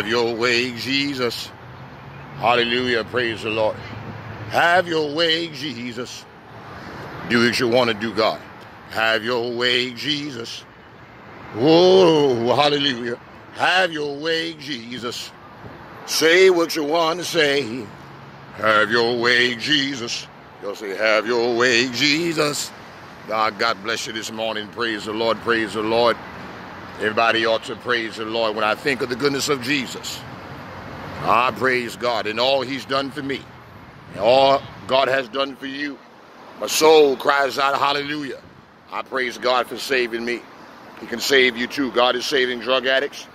Have your way, Jesus. Hallelujah. Praise the Lord. Have your way, Jesus. Do what you want to do, God. Have your way, Jesus. Whoa, hallelujah. Have your way, Jesus. Say what you want to say. Have your way, Jesus. You'll say, Have your way, Jesus. God, God bless you this morning. Praise the Lord. Praise the Lord. Everybody ought to praise the Lord when I think of the goodness of Jesus. I praise God and all He's done for me, and all God has done for you. My soul cries out, Hallelujah. I praise God for saving me. He can save you too. God is saving drug addicts.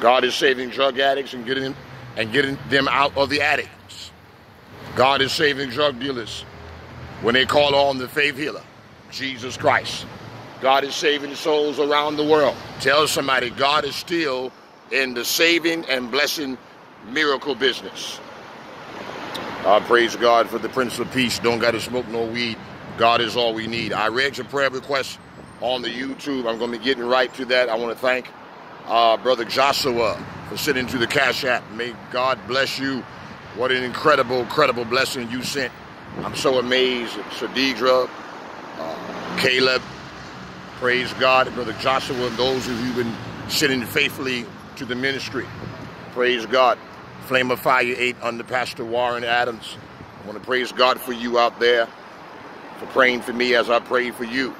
God is saving drug addicts and getting and getting them out of the addicts. God is saving drug dealers when they call on the faith healer, Jesus Christ. God is saving souls around the world. Tell somebody God is still in the saving and blessing miracle business. I praise God for the Prince of Peace. Don't got to smoke no weed. God is all we need. I read your prayer request on the YouTube. I'm going to be getting right to that. I want to thank uh, Brother Joshua for sending to the Cash App. May God bless you. What an incredible, incredible blessing you sent. I'm so amazed. Sadidra, uh, Caleb, Praise God, Brother Joshua, and those of you who've been sitting faithfully to the ministry. Praise God. Flame of Fire 8 under Pastor Warren Adams. I want to praise God for you out there, for praying for me as I pray for you.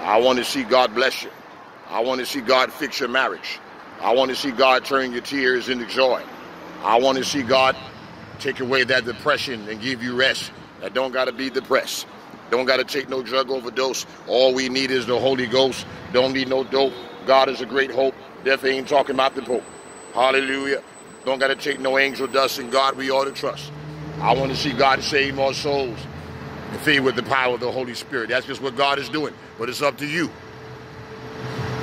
I want to see God bless you. I want to see God fix your marriage. I want to see God turn your tears into joy. I want to see God take away that depression and give you rest. That don't got to be depressed. Don't got to take no drug overdose. All we need is the Holy Ghost. Don't need no dope. God is a great hope. Definitely ain't talking about the Pope. Hallelujah. Don't got to take no angel dust. In God we ought to trust. I want to see God save more souls and feed with the power of the Holy Spirit. That's just what God is doing. But it's up to you.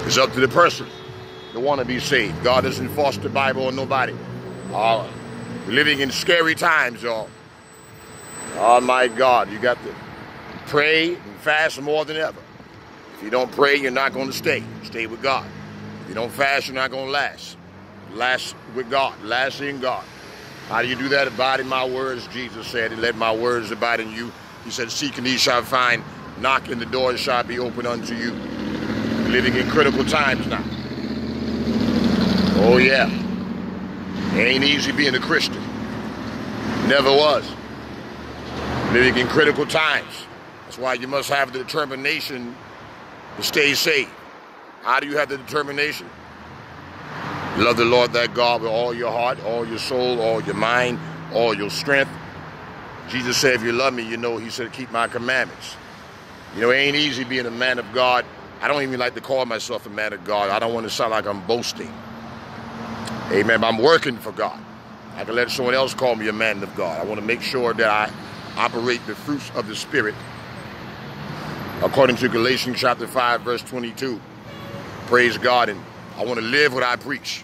It's up to the person that want to be saved. God doesn't force the Bible on nobody. Uh, living in scary times, y'all. Oh my God, you got to Pray and fast more than ever. If you don't pray, you're not going to stay. Stay with God. If you don't fast, you're not going to last. Last with God. Last in God. How do you do that? Abide in my words, Jesus said, and let my words abide in you. He said, Seek and ye shall find. Knock and the door shall be open unto you. Living in critical times now. Oh, yeah. Ain't easy being a Christian. Never was. Living in critical times. That's why you must have the determination to stay safe. How do you have the determination? Love the Lord that God with all your heart, all your soul, all your mind, all your strength. Jesus said, if you love me, you know, he said, keep my commandments. You know, it ain't easy being a man of God. I don't even like to call myself a man of God. I don't want to sound like I'm boasting. Amen. But I'm working for God. I can let someone else call me a man of God. I want to make sure that I operate the fruits of the Spirit according to Galatians chapter 5, verse 22. Praise God, and I want to live what I preach.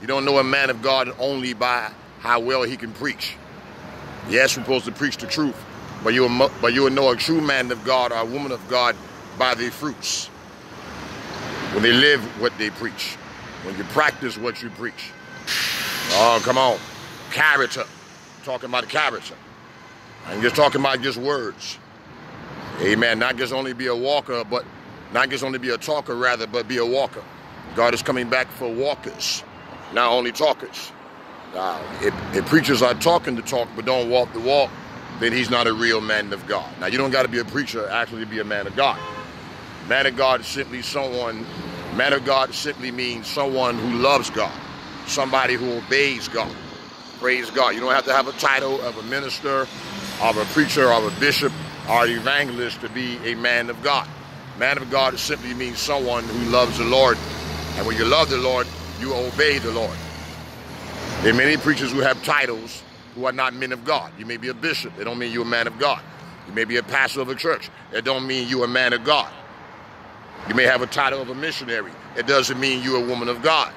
You don't know a man of God only by how well he can preach. Yes, we're supposed to preach the truth, but you'll, but you'll know a true man of God or a woman of God by their fruits. When they live what they preach, when you practice what you preach. Oh, come on. Character. talking about character. I'm just talking about just words. Amen. Not just only be a walker, but not just only be a talker, rather, but be a walker. God is coming back for walkers, not only talkers. If, if preachers are talking the talk but don't walk the walk, then he's not a real man of God. Now, you don't got to be a preacher actually to be a man of God. Man of God is simply someone, man of God simply means someone who loves God, somebody who obeys God. Praise God. You don't have to have a title of a minister, of a preacher, of a bishop or evangelist to be a man of God. Man of God simply means someone who loves the Lord. And when you love the Lord, you obey the Lord. There are many preachers who have titles who are not men of God. You may be a bishop. They don't mean you're a man of God. You may be a pastor of a church. It don't mean you're a man of God. You may have a title of a missionary. It doesn't mean you're a woman of God.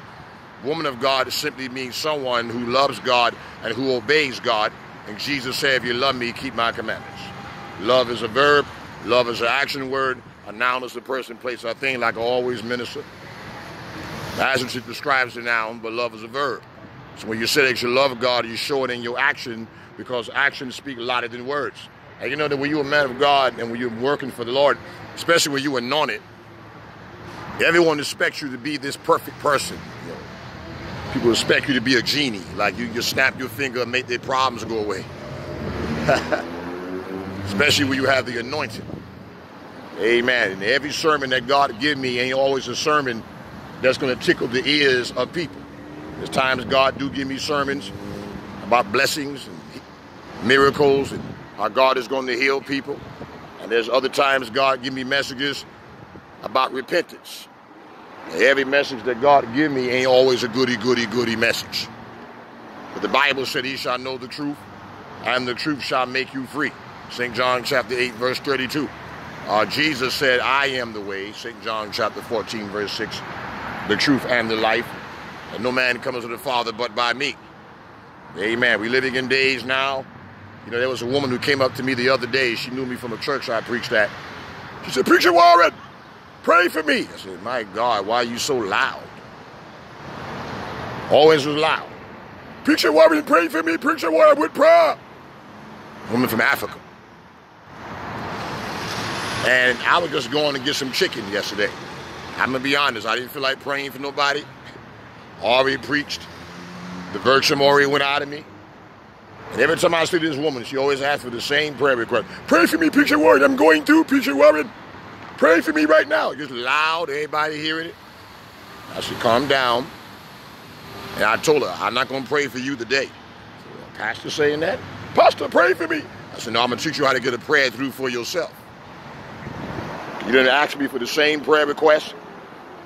Woman of God simply means someone who loves God and who obeys God. And Jesus said, if you love me, keep my commandments. Love is a verb. Love is an action word. A noun is a person, place, or thing, like I always minister. Adjective describes the noun, but love is a verb. So when you say that you love God, you show it in your action because actions speak louder than words. And you know that when you're a man of God and when you're working for the Lord, especially when you're anointed, everyone expects you to be this perfect person. You know, people expect you to be a genie, like you, you snap your finger and make their problems go away. especially when you have the anointing. Amen. And every sermon that God give me ain't always a sermon that's going to tickle the ears of people. There's times God do give me sermons about blessings and miracles and how God is going to heal people. And there's other times God give me messages about repentance. every message that God give me ain't always a goody, goody, goody message. But the Bible said, "He shall know the truth, and the truth shall make you free." St. John chapter 8, verse 32. Uh, Jesus said, I am the way, St. John chapter 14, verse 6, the truth and the life. And no man comes to the Father but by me. Amen. We living in days now. You know, there was a woman who came up to me the other day. She knew me from a church I preached at. She said, Preacher Warren, pray for me. I said, My God, why are you so loud? Always was loud. Preacher Warren, pray for me. Preacher Warren with prayer. Woman from Africa. And I was just going to get some chicken yesterday. I'm gonna be honest, I didn't feel like praying for nobody. Already preached. The virtue already went out of me. And every time I see this woman, she always asks for the same prayer request. Pray for me, preacher Warren. I'm going through, preacher Warren. Pray for me right now. Just loud, everybody hearing it. I said, calm down. And I told her, I'm not gonna pray for you today. Said, uh, Pastor saying that? Pastor, pray for me. I said, no, I'm gonna teach you how to get a prayer through for yourself. You didn't ask me for the same prayer request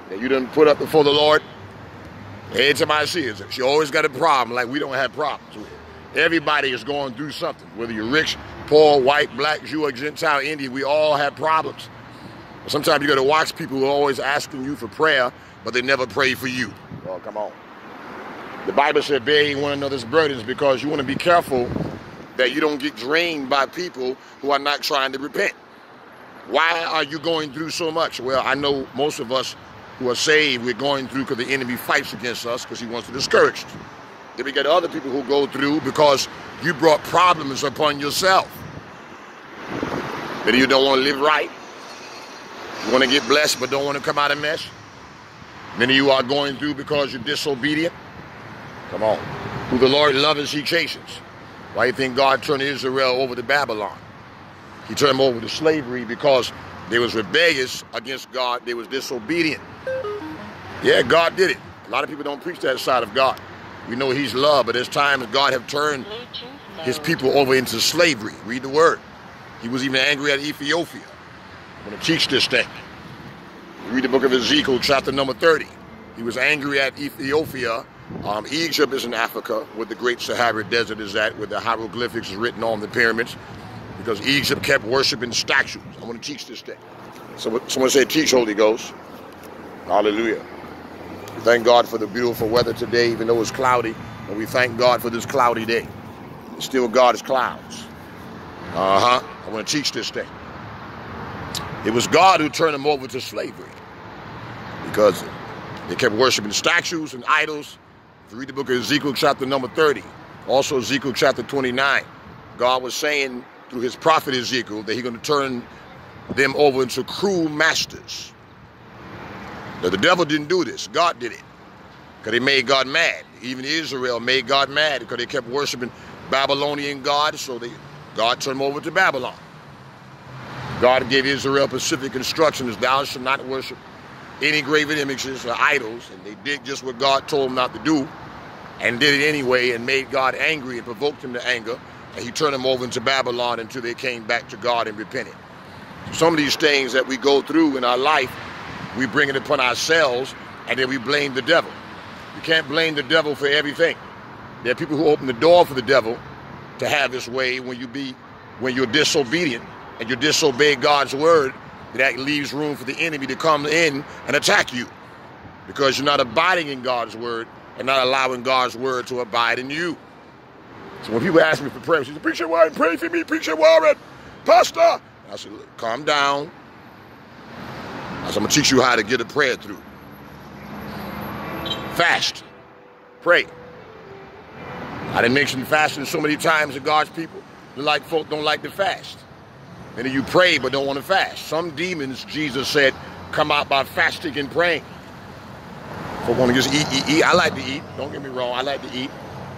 that you didn't put up before the Lord. Every time I see it, she always got a problem like we don't have problems with. Everybody is going through something, whether you're rich, poor, white, black, Jew, or Gentile, Indian, we all have problems. Sometimes you got to watch people who are always asking you for prayer, but they never pray for you. Oh, come on. The Bible said, bearing one another's burdens because you want to be careful that you don't get drained by people who are not trying to repent. Why are you going through so much? Well, I know most of us who are saved, we're going through because the enemy fights against us because he wants to discourage you. Then we get other people who go through because you brought problems upon yourself. Maybe you don't want to live right. You want to get blessed but don't want to come out of mess. Many of you are going through because you're disobedient. Come on. Who the Lord loves, he chastens. Why do you think God turned Israel over to Babylon? He turned them over to slavery because they was rebellious against God. They was disobedient. Yeah, God did it. A lot of people don't preach that side of God. We know He's love, but there's times God have turned His people over into slavery. Read the Word. He was even angry at Ethiopia. I'm going to teach this thing. Read the book of Ezekiel, chapter number 30. He was angry at Ethiopia. Um, Egypt is in Africa, where the Great Sahara Desert is at, where the hieroglyphics is written on the pyramids because Egypt kept worshiping statues. I want to teach this thing. So, someone say, teach Holy Ghost. Hallelujah. Thank God for the beautiful weather today, even though it's cloudy. And we thank God for this cloudy day. Still, God is clouds. Uh huh. I want to teach this thing. It was God who turned them over to slavery because they kept worshiping statues and idols. If you read the book of Ezekiel, chapter number 30, also Ezekiel, chapter 29, God was saying through his prophet Ezekiel that he's going to turn them over into cruel masters. Now, the devil didn't do this. God did it. Because he made God mad. Even Israel made God mad because they kept worshiping Babylonian gods. So they, God turned them over to Babylon. God gave Israel specific instructions. Thou shalt not worship any graven images or idols. And they did just what God told them not to do and did it anyway and made God angry and provoked him to anger and he turned them over into Babylon until they came back to God and repented. Some of these things that we go through in our life, we bring it upon ourselves and then we blame the devil. You can't blame the devil for everything. There are people who open the door for the devil to have his way when you be when you're disobedient and you disobey God's word, that leaves room for the enemy to come in and attack you. Because you're not abiding in God's word and not allowing God's word to abide in you. So when people ask me for prayer, she said, Preacher Warren, pray for me, Preacher Warren, Pastor. I said, calm down. I said, I'm to teach you how to get a prayer through. Fast. Pray. I didn't mention fasting so many times to God's people. Like folk don't like to fast. Many of you pray but don't want to fast. Some demons, Jesus said, come out by fasting and praying. Folk want to just eat, eat, eat. I like to eat. Don't get me wrong. I like to eat.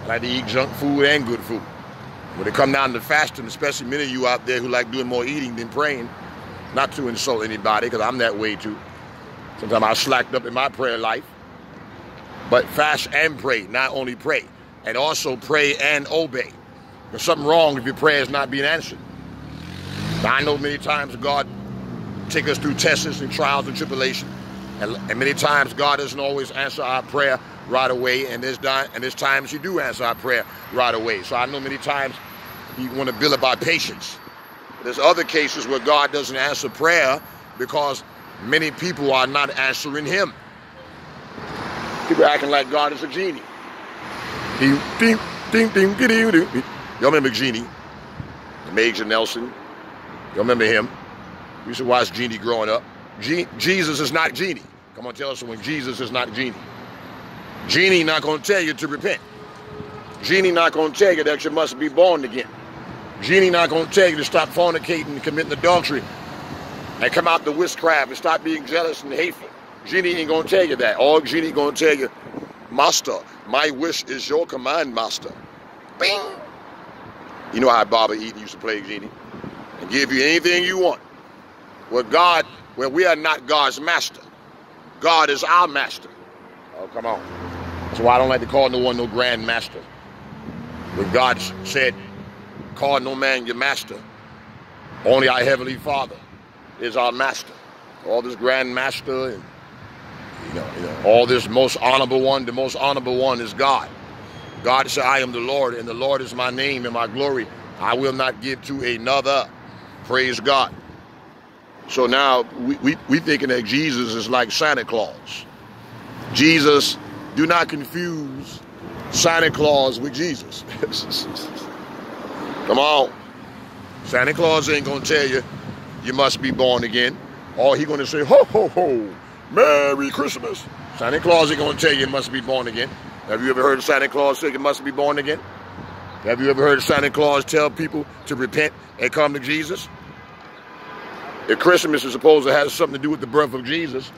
I like to eat junk food and good food. When it come down to fasting, especially many of you out there who like doing more eating than praying, not to insult anybody, because I'm that way too. Sometimes I slacked up in my prayer life. But fast and pray, not only pray. And also pray and obey. There's something wrong if your prayer is not being answered. Now, I know many times God take us through tests and trials and tribulation. And, and many times God doesn't always answer our prayer right away. And there's, and there's times he do answer our prayer right away. So I know many times he want to build up our patience. There's other cases where God doesn't answer prayer because many people are not answering him. People acting like God is a genie. Ding, ding, ding, ding, ding, ding. Y'all remember Genie? Major Nelson. Y'all remember him? We used to watch Genie growing up. G- Jesus is not Genie. Come on, tell someone Jesus is not Genie. Genie not going to tell you to repent. Genie not going to tell you that you must be born again. Genie not going to tell you to stop fornicating and committing adultery and come out the witchcraft and stop being jealous and hateful. Genie ain't going to tell you that. All Genie going to tell you, Master, my wish is your command, Master. Bing! You know how Barbara Eden used to play Genie? And give you anything you want. Well, God, well, we are not God's master. God is our master. Oh, come on. That's why I don't like to call no one no grand master. When God said, call no man your master, only our heavenly Father is our master. All this grand master and you know, you know, all this most honorable one, the most honorable one is God. God said, I am the Lord, and the Lord is my name and my glory. I will not give to another. Praise God. So now we, we, we thinking that Jesus is like Santa Claus. Jesus, do not confuse Santa Claus with Jesus. Come on. Santa Claus ain't gonna tell you you must be born again. Or he gonna say, ho ho ho, Merry Christmas. Santa Claus ain't gonna tell you you must be born again. Have you ever heard of Santa Claus say you must be born again? Have you ever heard of Santa Claus tell people to repent and come to Jesus? If Christmas is supposed to have something to do with the birth of Jesus,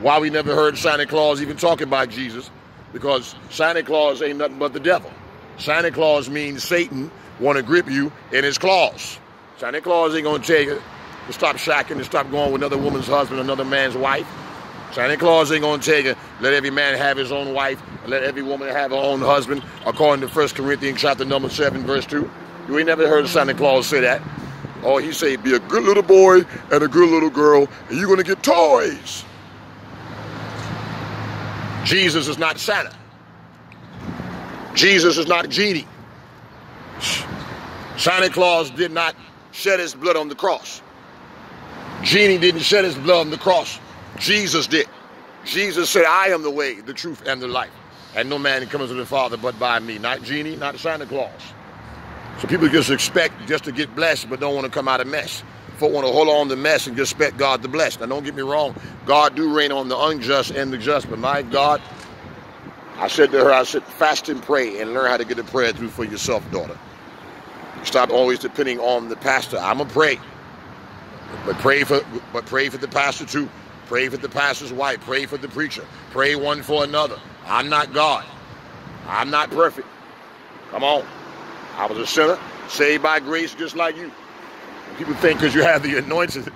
why we never heard Santa Claus even talking about Jesus? Because Santa Claus ain't nothing but the devil. Santa Claus means Satan want to grip you in his claws. Santa Claus ain't gonna tell you to stop shacking and stop going with another woman's husband, another man's wife. Santa Claus ain't gonna tell you, let every man have his own wife, let every woman have her own husband, according to 1 Corinthians chapter number 7, verse 2. You ain't never heard Santa Claus say that. Oh, he say, be a good little boy and a good little girl, and you're gonna get toys. Jesus is not Santa. Jesus is not genie. Santa Claus did not shed his blood on the cross. Genie didn't shed his blood on the cross. Jesus did. Jesus said, I am the way, the truth, and the life. And no man comes to the Father but by me. Not Genie, not Santa Claus. So people just expect just to get blessed but don't want to come out of mess. Folk want to hold on to mess and just expect God to bless. Now don't get me wrong, God do rain on the unjust and the just, but my God, I said to her, I said, fast and pray and learn how to get a prayer through for yourself, daughter. Stop always depending on the pastor. I'm gonna pray. But pray for but pray for the pastor too. Pray for the pastor's wife. Pray for the preacher. Pray one for another. I'm not God. I'm not perfect. Come on. I was a sinner, saved by grace just like you. People think because you have the anointing,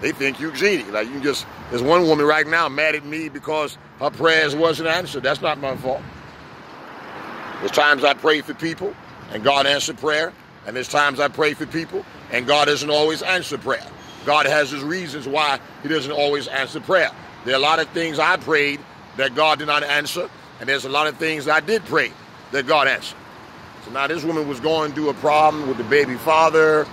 they think you're genie. Like you can just, there's one woman right now mad at me because her prayers wasn't answered. That's not my fault. There's times I pray for people and God answered prayer. And there's times I pray for people and God doesn't always answer prayer. God has his reasons why he doesn't always answer prayer. There are a lot of things I prayed that God did not answer, and there's a lot of things I did pray that God answered. So now this woman was going through a problem with the baby father,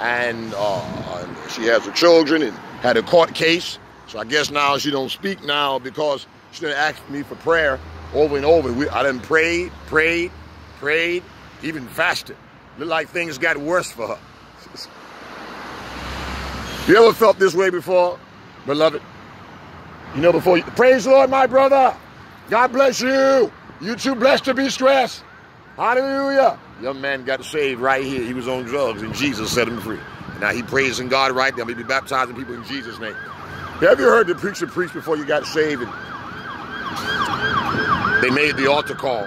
and, uh, she has her children and had a court case. So I guess now she don't speak now because she didn't ask me for prayer over and over. We, I done prayed, prayed, prayed, even fasted. Looked like things got worse for her. You ever felt this way before, beloved? You know, before you, praise the Lord, my brother. God bless you. You too blessed to be stressed. Hallelujah. Young man got saved right here. He was on drugs and Jesus set him free. Now he praising God right there. He be baptizing people in Jesus' name. Have you heard the preacher preach before you got saved? They made the altar call.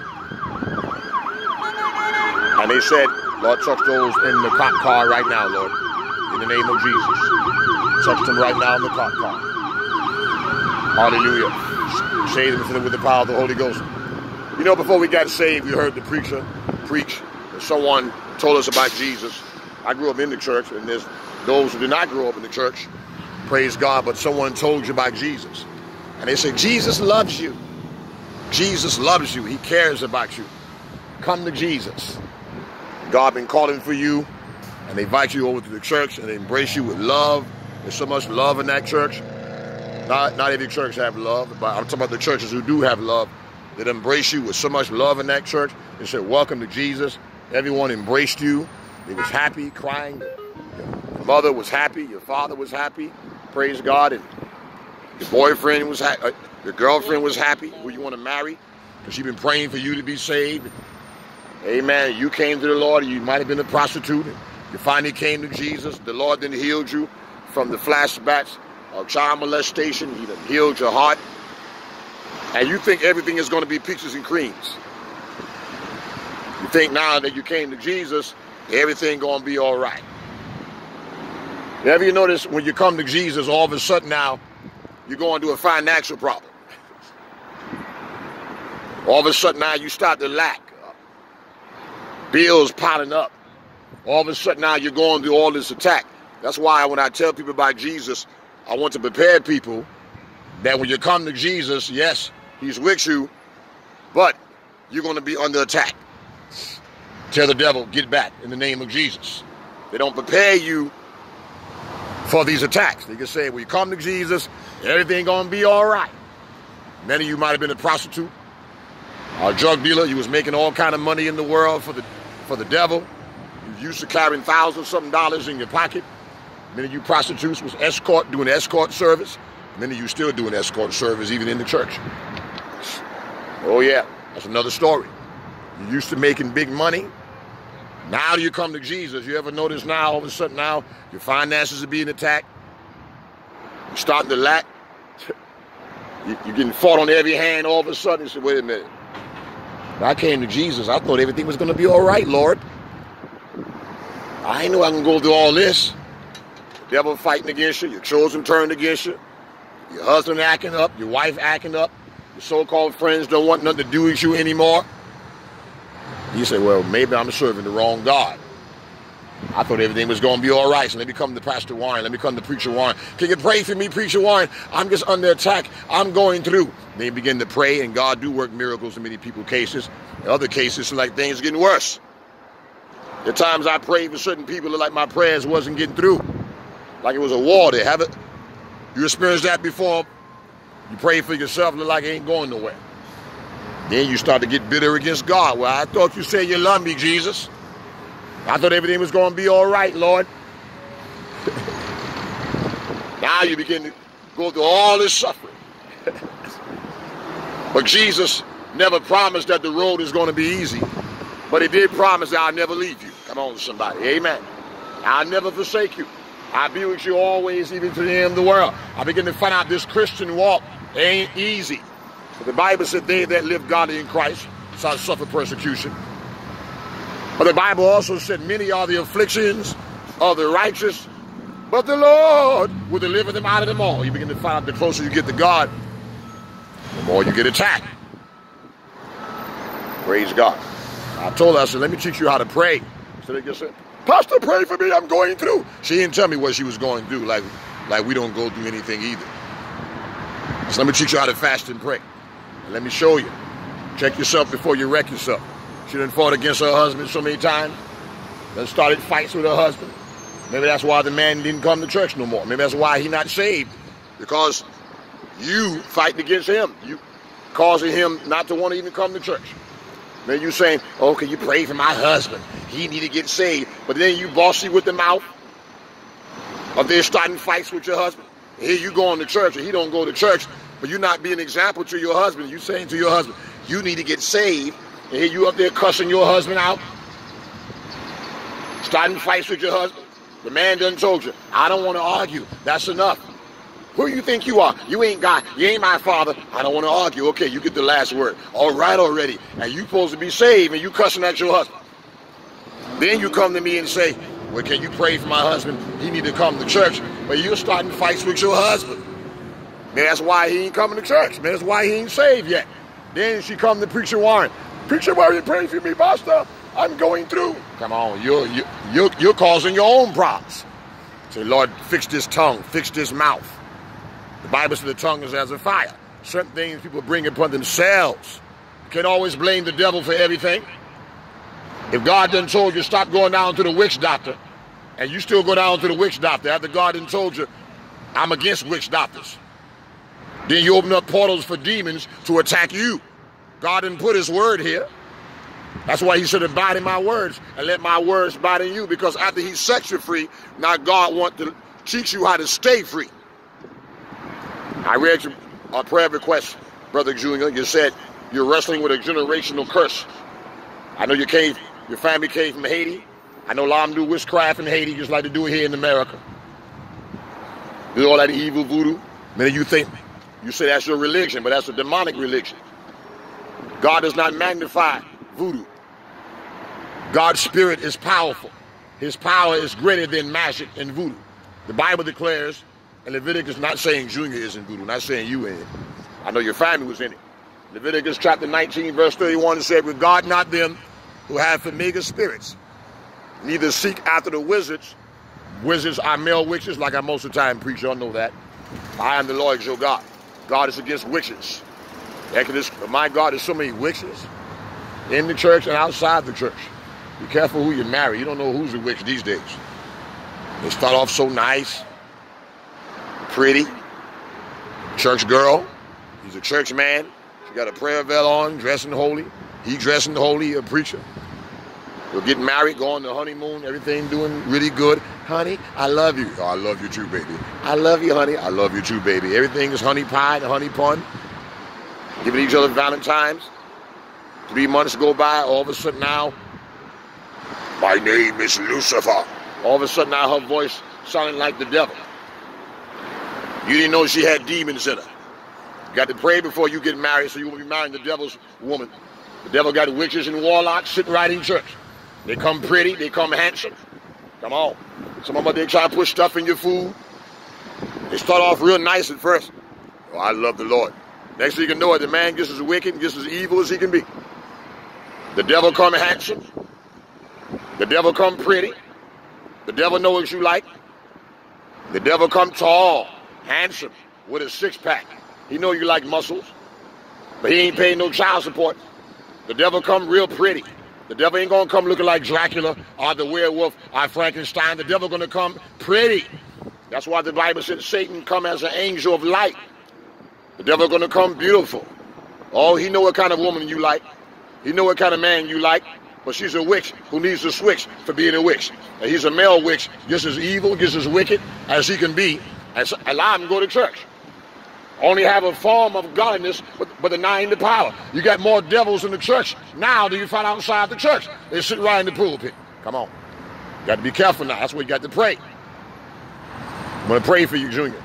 And they said, Lord, touch those in the cop car right now, Lord. In the name of Jesus. Touch them right now in the cop car. Hallelujah. Save them with the power of the Holy Ghost. You know, before we got saved, we heard the preacher preach. Someone told us about Jesus. I grew up in the church, and there's those who did not grow up in the church. Praise God, but someone told you about Jesus. And they said, Jesus loves you. Jesus loves you. He cares about you. Come to Jesus. God been calling for you, and they invite you over to the church, and they embrace you with love. There's so much love in that church. Not, not every church have love, but I'm talking about the churches who do have love that embrace you with so much love in that church. and said, Welcome to Jesus. Everyone embraced you. They was happy, crying. Your mother was happy. Your father was happy. Praise God. And your boyfriend was happy. Uh, your girlfriend was happy. Who you want to marry? Because she been praying for you to be saved. Amen. You came to the Lord. You might have been a prostitute. You finally came to Jesus. The Lord then healed you from the flashbacks of child molestation. He healed your heart and you think everything is going to be peaches and creams. You think now that you came to Jesus, everything going to be all right. Have you notice when you come to Jesus, all of a sudden now, you're going to a financial problem. All of a sudden now you start to lack. Bills piling up. All of a sudden now you're going through all this attack. That's why when I tell people about Jesus, I want to prepare people that when you come to Jesus, yes, He's with you, but you're going to be under attack. Tell the devil, get back in the name of Jesus. They don't prepare you for these attacks. They can say, when you come to Jesus, everything going to be all right. Many of you might have been a prostitute, a drug dealer. You was making all kind of money in the world for the for the devil. You used to carrying thousands something dollars in your pocket. Many of you prostitutes was escort doing escort service. Many of you still doing escort service even in the church. Oh, yeah, that's another story. You used to making big money. Now you come to Jesus. You ever notice now, all of a sudden now, your finances are being attacked? You're starting to lack. You're getting fought on every hand all of a sudden. You say, wait a minute. I came to Jesus, I thought everything was going to be all right, Lord. I knew I can go through all this. The devil fighting against you, your children turned against you, your husband acting up, your wife acting up, so-called friends don't want nothing to do with you anymore. You say, well, maybe I'm serving the wrong God. I thought everything was going to be all right. So let me come to Pastor Warren. Let me come to Preacher Warren. Can you pray for me, Preacher Warren? I'm just under attack. I'm going through. They begin to pray, and God do work miracles in many people cases. In other cases, like things getting worse. The times I prayed for certain people, like my prayers wasn't getting through. Like it was a war. They have it. You experienced that before? You pray for yourself, look like it ain't going nowhere. Then you start to get bitter against God. Well, I thought you said you love me, Jesus. I thought everything was going to be all right, Lord. now you begin to go through all this suffering. but Jesus never promised that the road is going to be easy. But he did promise that I'll never leave you. Come on, somebody. Amen. I'll never forsake you. I'll be with you always, even to the end of the world. I begin to find out this Christian walk ain't easy. But the Bible said they that live godly in Christ shall suffer persecution. But the Bible also said many are the afflictions of the righteous, but the Lord will deliver them out of them all. You begin to find the closer you get to God, the more you get attacked. Praise God. I told her, I said, let me teach you how to pray. So they just said, Pastor, pray for me. I'm going through. She didn't tell me what she was going through. Like, like we don't go through anything either. So let me teach you how to fast and pray. And let me show you. Check yourself before you wreck yourself. She done fought against her husband so many times. Then started fights with her husband. Maybe that's why the man didn't come to church no more. Maybe that's why he not saved. Because you fighting against him. You causing him not to want to even come to church. Then you saying, oh, can you pray for my husband? He need to get saved. But then you bossy with the mouth. Or they're starting fights with your husband. Here you going to church and he don't go to church. But you're not being an example to your husband. You're saying to your husband, you need to get saved. And here you up there cussing your husband out, starting fights with your husband. The man done told you, I don't want to argue. That's enough. Who you think you are? You ain't God. You ain't my father. I don't want to argue. Okay, you get the last word. All right already. And you supposed to be saved and you cussing at your husband. Then you come to me and say, well, can you pray for my husband? He need to come to church. But you're starting fights with your husband. Man, that's why he ain't coming to church. Man, that's why he ain't saved yet. Then she come to Preacher Warren. Preacher Warren, pray for me, Pastor. I'm going through. Come on, you're, you're, you're, causing your own problems. Say, Lord, fix this tongue, fix this mouth. The Bible says the tongue is as a fire. Certain things people bring upon themselves. You can't always blame the devil for everything. If God didn't told you stop going down to the witch doctor, and you still go down to the witch doctor after God didn't told you, I'm against witch doctors. Then you open up portals for demons to attack you. God didn't put his word here. That's why he said, abide in my words and let my words abide in you. Because after he sets you free, now God wants to teach you how to stay free. I read your prayer request, Brother Junior. You said you're wrestling with a generational curse. I know you came, your family came from Haiti. I know a lot of them do witchcraft in Haiti, just like they do here in America. Do all that evil voodoo. Many of you think you say that's your religion, but that's a demonic religion. God does not magnify voodoo. God's spirit is powerful. His power is greater than magic and voodoo. The Bible declares, and Leviticus is not saying Junior is in voodoo, not saying you in. I know your family was in it. Leviticus chapter 19, verse 31 said, Regard not them who have familiar spirits, neither seek after the wizards. Wizards are male witches, like I most of the time preach, y'all know that. I am the Lord your God. God is against witches. Exodus, my God, there's so many witches in the church and outside the church. Be careful who you marry. You don't know who's a witch these days. They start off so nice, pretty, church girl. He's a church man. She got a prayer veil on, dressing holy. He dressing holy, a preacher. We'll getting married, going the honeymoon, everything doing really good. Honey, I love you. Oh, I love you too, baby. I love you, honey. I love you too, baby. Everything is honey pie and honey pun. Giving each other Valentine's. Three months go by, all of a sudden now, my name is Lucifer. All of a sudden now her voice sounding like the devil. You didn't know she had demons in her. You got to pray before you get married so you won't be marrying the devil's woman. The devil got witches and warlocks sitting right in church. They come pretty, they come handsome. Come on. Some of them, they try to put stuff in your food. They start off real nice at first. Oh, I love the Lord. Next thing you know it, the man gets as wicked and gets as evil as he can be. The devil come handsome. The devil come pretty. The devil know what you like. The devil come tall, handsome, with a six-pack. He know you like muscles, but he ain't paying no child support. The devil come real pretty. The devil ain't gonna come looking like Dracula or the werewolf or Frankenstein. The devil gonna come pretty. That's why the Bible said Satan come as an angel of light. The devil gonna come beautiful. Oh, he know what kind of woman you like. He know what kind of man you like. But she's a witch who needs to switch for being a witch. And he's a male witch, just as evil, just as wicked as he can be. And allow him to go to church. Only have a form of godliness, but, but denying the power. You got more devils in the church now than you find outside the church. They sit right in the pulpit. Come on. You got to be careful now. That's why you got to pray. I'm going to pray for you, Junior.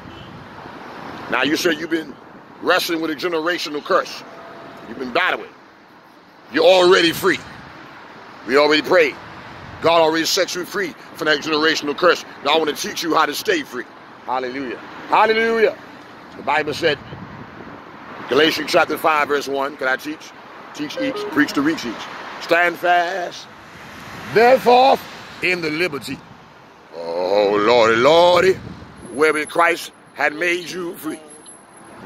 Now, you said you've been wrestling with a generational curse. You've been battling. You're already free. We already prayed. God already set you free from that generational curse. Now I want to teach you how to stay free. Hallelujah. Hallelujah. The Bible said, Galatians chapter 5, verse 1. Can I teach? Teach each, preach to reach each. Stand fast, therefore, in the liberty. Oh, Lordy, Lordy, whereby Christ had made you free.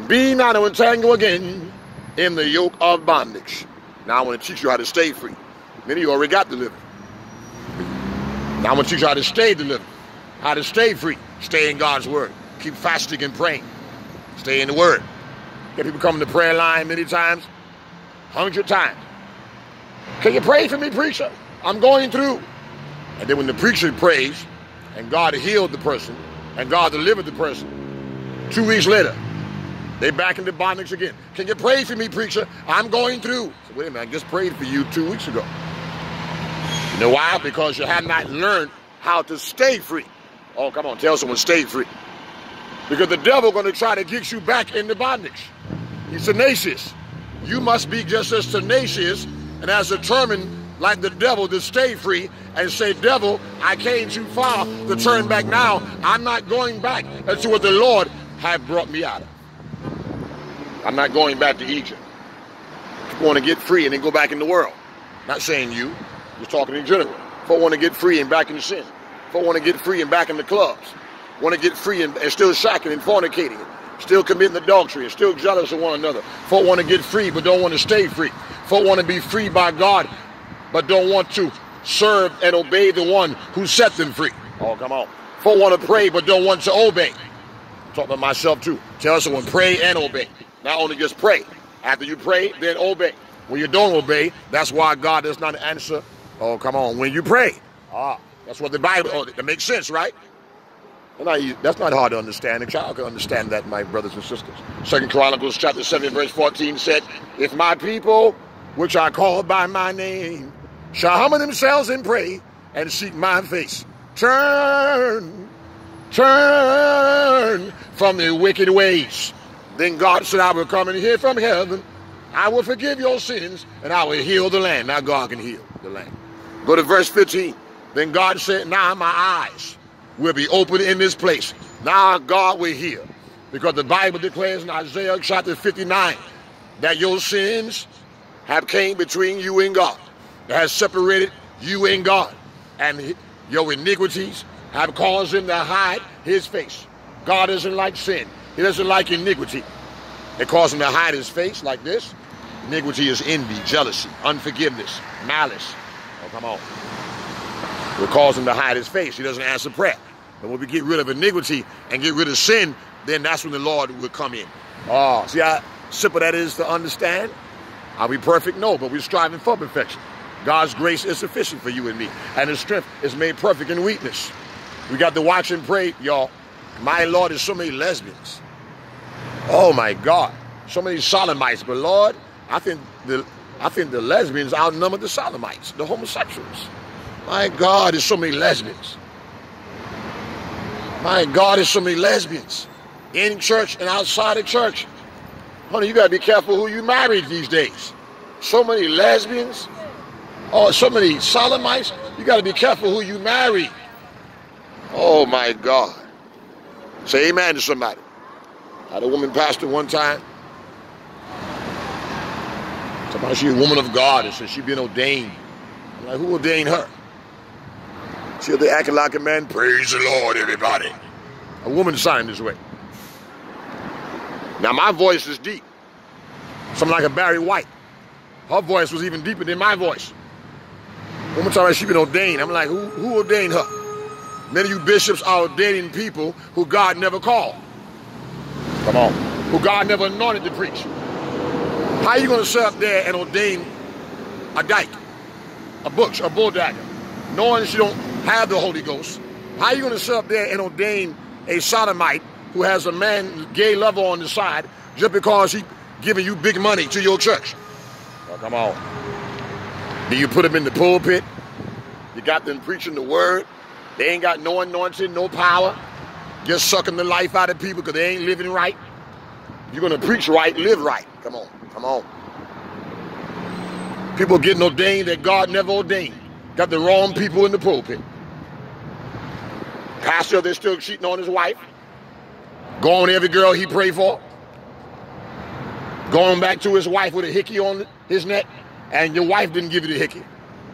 Be not entangled again in the yoke of bondage. Now I want to teach you how to stay free. Many of you already got delivered. Now I'm going to teach you how to stay delivered, how to stay free, stay in God's word, keep fasting and praying, stay in the word. Get people come to prayer line many times, hundred times. Can you pray for me, preacher? I'm going through. And then when the preacher prays, and God healed the person, and God delivered the person, two weeks later, They back into bondage again. Can you pray for me, preacher? I'm going through. So wait a minute, I just prayed for you two weeks ago. You know why? Because you have not learned how to stay free. Oh, come on, tell someone stay free. Because the devil going to try to get you back into bondage. He's tenacious. You must be just as tenacious and as determined like the devil to stay free and say, devil, I came too far to turn back now. I'm not going back into what the Lord had brought me out of. I'm not going back to Egypt. I want to get free and then go back in the world. Not saying you, just talking in general. If I want to get free and back into sin. If I want to get free and back in the clubs want to get free and, and still shacking and fornicating, still committing adultery and still jealous of one another. Folk want to get free but don't want to stay free. Folk want to be free by God but don't want to serve and obey the one who set them free. Oh, come on. Folk want to pray but don't want to obey. I'm talking about myself too. Tell someone pray and obey. Not only just pray. After you pray, then obey. When you don't obey, that's why God does not answer. Oh, come on. When you pray. Ah, that's what the Bible, oh, that makes sense, right? That's not hard to understand. A child can understand that, my brothers and sisters. Second Chronicles chapter 7, verse 14 said, If my people, which are called by my name, shall humble themselves and pray and seek my face, turn, turn from their wicked ways. Then God said, I will come and hear from heaven. I will forgive your sins and I will heal the land. Now God can heal the land. Go to verse 15. Then God said, Now my eyes will be open in this place. Now God will hear. Because the Bible declares in Isaiah chapter 59 that your sins have came between you and God. That has separated you and God. And your iniquities have caused him to hide his face. God doesn't like sin. He doesn't like iniquity. It caused him to hide his face like this. Iniquity is envy, jealousy, unforgiveness, malice. Oh, come on. It caused him to hide his face. He doesn't answer prayer. And when we get rid of iniquity and get rid of sin, then that's when the Lord will come in. Oh, see how simple that is to understand? Are we perfect? No, but we're striving for perfection. God's grace is sufficient for you and me, and His strength is made perfect in weakness. We got to watch and pray, y'all. My Lord, there's so many lesbians. Oh my God, so many sodomites. But Lord, I think the I think the lesbians outnumber the sodomites, the homosexuals. My God, there's so many lesbians. My God, there's so many lesbians in church and outside of church. Honey, you gotta be careful who you marry these days. So many lesbians, oh, so many sodomites. You gotta be careful who you marry. Oh my God. Say amen to somebody. I had a woman pastor one time. Somebody she's a woman of God and said she'd been ordained. I'm like, who ordained her? See, they acting like a man. Praise the Lord, everybody. A woman signed this way. Now, my voice is deep. Something like a Barry White. Her voice was even deeper than my voice. Woman talking about she been ordained. I'm like, who, who ordained her? Many of you bishops are ordaining people who God never called. Come on. Who God never anointed to preach. How are you going to sit up there and ordain a dyke, a butch, a bulldagger, knowing she don't have the Holy Ghost, how are you going to sit up there and ordain a sodomite who has a man gay lover on the side just because he giving you big money to your church? Oh, come on. Do you put them in the pulpit? You got them preaching the word. They ain't got no anointing, no power. Just sucking the life out of people because they ain't living right. You're going to preach right, live right. Come on, come on. People getting ordained that God never ordained. Got the wrong people in the pulpit. Pastor that's still cheating on his wife. Going every girl he prayed for. Going back to his wife with a hickey on his neck. And your wife didn't give you the hickey.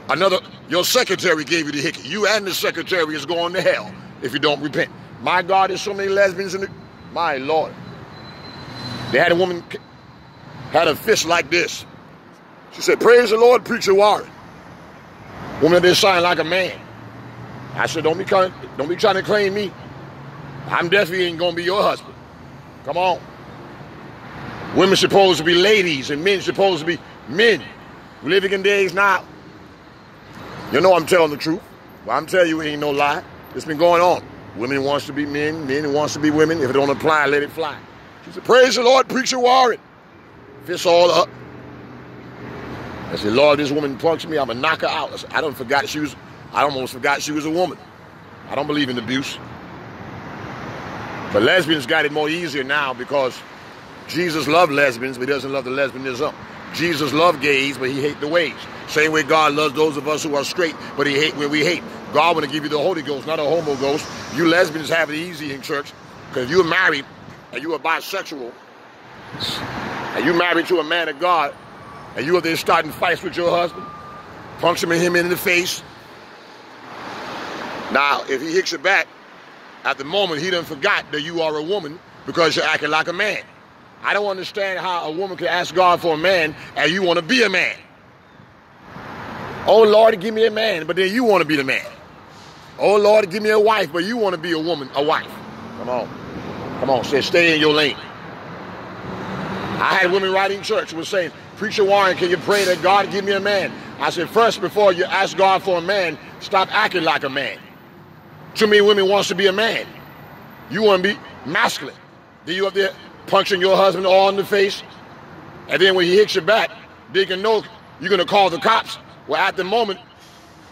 Another, your secretary gave you the hickey. You and the secretary is going to hell if you don't repent. My God, there's so many lesbians in the, my Lord. They had a woman, had a fist like this. She said, praise the Lord, preacher Warren. Woman that sign like a man. I said, don't be don't be trying to claim me. I'm definitely ain't gonna be your husband. Come on. Women supposed to be ladies and men supposed to be men. We're living in days now. You know I'm telling the truth. I'm telling you it ain't no lie. It's been going on. Women wants to be men, men wants to be women. If it don't apply, let it fly. She said, Praise the Lord, Preacher Warren. Fists all up. I said, Lord, this woman punched me. I'm going to knock her out. I, said, I don't forgot she was, I almost forgot she was a woman. I don't believe in abuse. But lesbians got it more easier now because Jesus loved lesbians, but he doesn't love the lesbianism. Jesus loved gays, but he hate the ways. Same way God loves those of us who are straight, but he hate where we hate. God want to give you the Holy Ghost, not a homo ghost. You lesbians have it easy in church because if you're married and you are bisexual and you married to a man of God and you are there starting fights with your husband, puncturing him in the face. Now, if he hits you back, at the moment he done forgot that you are a woman because you're acting like a man. I don't understand how a woman can ask God for a man and you want to be a man. Oh Lord, give me a man, but then you want to be the man. Oh Lord, give me a wife, but you want to be a woman, a wife. Come on. Come on, say stay in your lane. I had women writing church who were saying, Preacher Warren, can you pray that God give me a man? I said, first, before you ask God for a man, stop acting like a man. Too many women wants to be a man. You want to be masculine. Then you up there punching your husband all in the face. And then when he hits you back, they can know you're going to call the cops. Well, at the moment,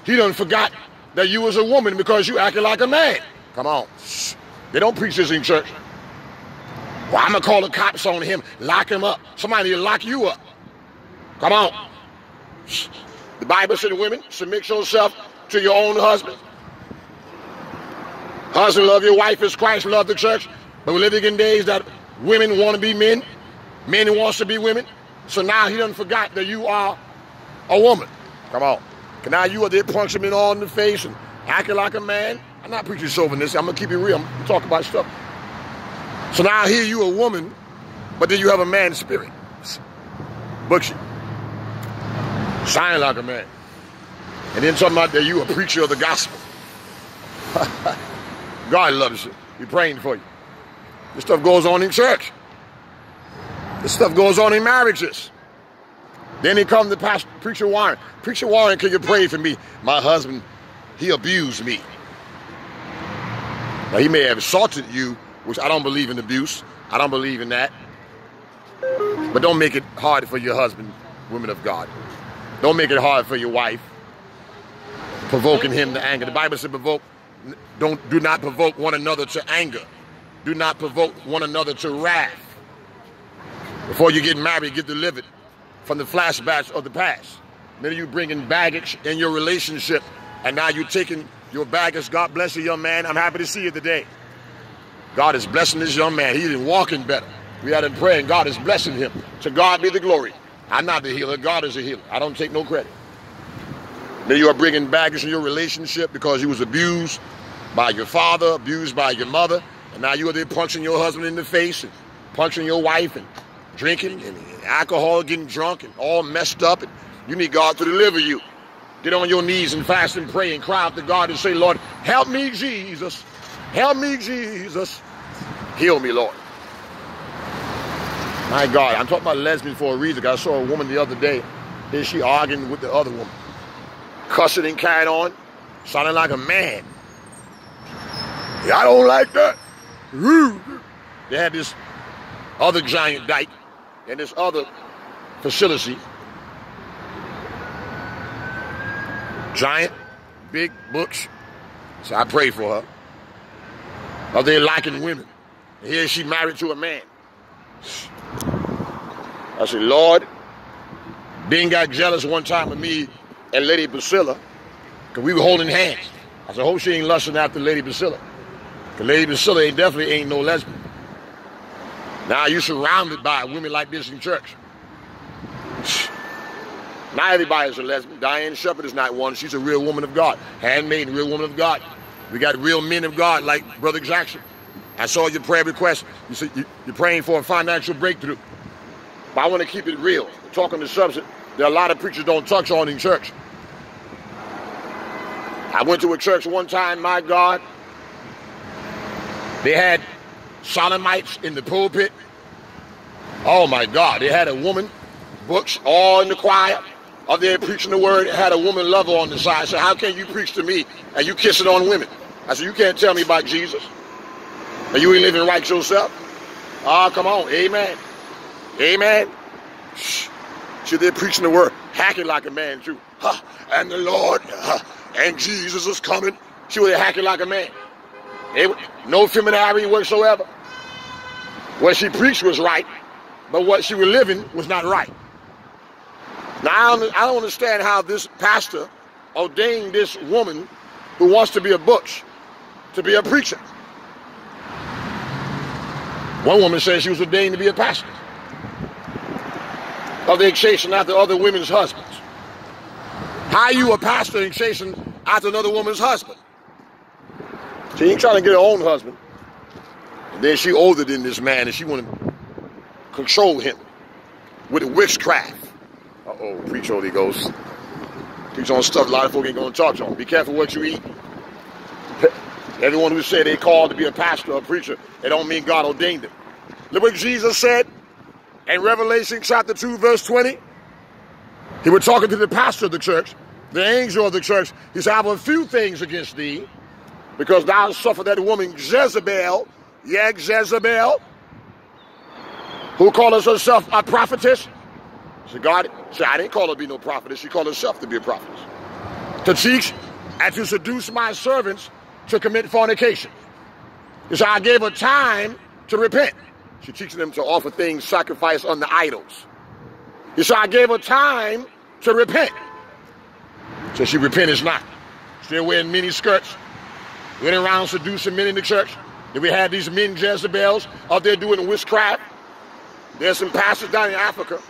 he done forgot that you was a woman because you acted like a man. Come on. They don't preach this in church. Well, I'm going to call the cops on him, lock him up. Somebody will lock you up. Come on. The Bible said, women, submit yourself to your own husband. Husband, love your wife as Christ loved the church. But we're living in days that women want to be men, men wants to be women. So now he doesn't forgot that you are a woman. Come on. Now you are there punching me all in the face and acting like a man. I'm not preaching chauvinism. I'm gonna keep it real. I'm talking about stuff. So now here you a woman, but then you have a man spirit. Booksy. Sign like a man. And then talking about that you a preacher of the gospel. God loves you. We're praying for you. This stuff goes on in church. This stuff goes on in marriages. Then he comes to Pastor Preacher Warren. Preacher Warren, can you pray for me? My husband, he abused me. Now he may have assaulted you, which I don't believe in abuse. I don't believe in that. But don't make it hard for your husband, women of God. Don't make it hard for your wife. Provoking him to anger. The Bible said provoke, don't do not provoke one another to anger. Do not provoke one another to wrath. Before you get married, get delivered from the flashbacks of the past. Many of you bringing baggage in your relationship, and now you're taking your baggage. God bless you, young man. I'm happy to see you today. God is blessing this young man. He He's walking better. We had him praying. God is blessing him. To God be the glory. I'm not the healer. God is the healer. I don't take no credit. Then you are bringing baggage in your relationship because you was abused by your father, abused by your mother, and now you are there punching your husband in the face and punching your wife and drinking and alcohol, getting drunk and all messed up. And you need God to deliver you. Get on your knees and fast and pray and cry out to God and say, Lord, help me, Jesus. Help me, Jesus. Heal me, Lord. My God, I'm talking about lesbians for a reason. I saw a woman the other day. Then she arguing with the other woman. Cussing and carrying on. Sounding like a man. Yeah, I don't like that. They had this other giant dike and this other facility. Giant, big books. So I pray for her. Are they liking women? Here she married to a man. I said, Lord, Dean got jealous one time of me and Lady Priscilla because we were holding hands. I said, hope she ain't lusting after Lady Priscilla. Because Lady Priscilla ain't definitely ain't no lesbian. Now you surrounded by women like this in church. Not everybody is a lesbian. Diane Shepherd is not one. She's a real woman of God. Handmaid, real woman of God. We got real men of God like Brother Jackson. I saw your prayer request. You said you're praying for a financial breakthrough. But I want to keep it real. talking the subject. There are a lot of preachers don't touch on in church. I went to a church one time, my God. They had sodomites in the pulpit. Oh my God, they had a woman, books all in the choir. Up there preaching the word, had a woman lover on the side. Said, how can you preach to me and you kissing on women? I said, you can't tell me about Jesus. And you ain't living right yourself. Ah, come on. Amen. Amen. Shh. She there preaching the word, hacking like a man too. Huh. And the Lord huh. and Jesus is coming. She was hacking like a man. It, no femininity whatsoever. What she preached was right, but what she was living was not right. Now, I don't, I don't understand how this pastor ordained this woman who wants to be a butch to be a preacher. One woman says she was ordained to be a pastor. Of they chasing after other women's husbands. How you a pastor and chasing after another woman's husband? She ain't trying to get her own husband. And then she older than this man and she want to control him with a witchcraft. Uh-oh, preach Holy Ghost. Preach on stuff a lot of folk ain't going to talk on. Be careful what you eat. Everyone who said they called to be a pastor or a preacher, it don't mean God ordained them. Look what Jesus said in Revelation chapter 2, verse 20. He was talking to the pastor of the church, the angel of the church. He said, I have a few things against thee, because thou suffered that woman Jezebel, yeah, Jezebel, who calleth herself a prophetess. So God said, I didn't call her to be no prophetess. She called herself to be a prophetess. To teach and to seduce my servants to commit fornication. Said, I gave her time to repent. She teaches them to offer things sacrificed on the idols. Said, I gave her time to repent. So she repents not. Still wearing mini skirts. Went around seducing men in the church. Then we had these men Jezebels out there doing witchcraft. There's some pastors down in Africa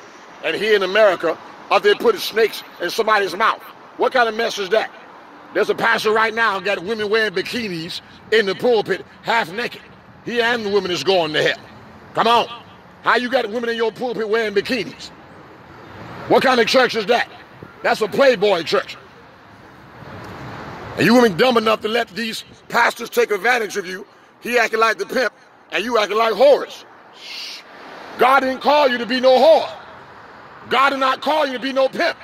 and here in America out there putting snakes in somebody's mouth. What kind of mess is that? There's a pastor right now got women wearing bikinis in the pulpit, half naked. He and the woman is going to hell. Come on. How you got women in your pulpit wearing bikinis? What kind of church is that? That's a playboy church. And you women dumb enough to let these pastors take advantage of you. He acting like the pimp, and you acting like whores. God didn't call you to be no whore. God did not call you to be no pimp.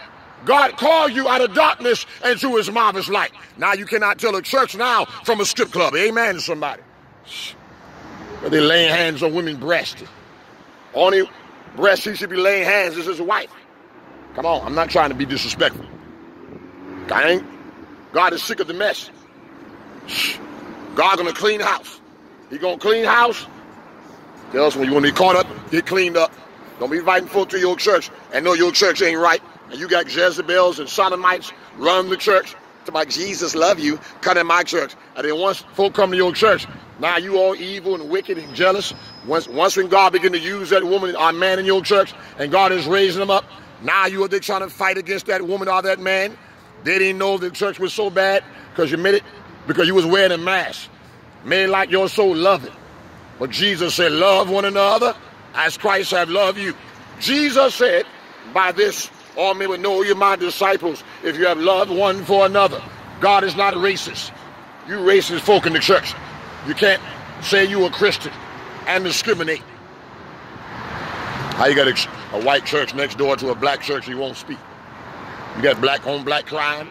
God called you out of darkness into his marvelous light. Now you cannot tell a church now from a strip club. Amen to somebody. But they laying hands on women's breasts. Only breast he should be laying hands is his wife. Come on, I'm not trying to be disrespectful. God ain't. God is sick of the mess. God gonna clean house. He gonna clean house. Tell us when you want to be caught up, get cleaned up. Don't be inviting folk to your church and know your church ain't right. And you got Jezebels and Sodomites run the church. To about Jesus love you, cut in my church. And then once folk come to your church, now you all evil and wicked and jealous. Once, once when God began to use that woman or man in your church and God is raising them up, now you are there trying to fight against that woman or that man. They didn't know the church was so bad because you made it because you was wearing a mask. Made like your soul love it. But Jesus said, love one another as Christ have loved you. Jesus said, by this all men will know you're my disciples if you have love one for another. God is not racist. You racist folk in the church. You can't say you a Christian and discriminate. How you got a, a white church next door to a black church you won't speak? You got black on black crime.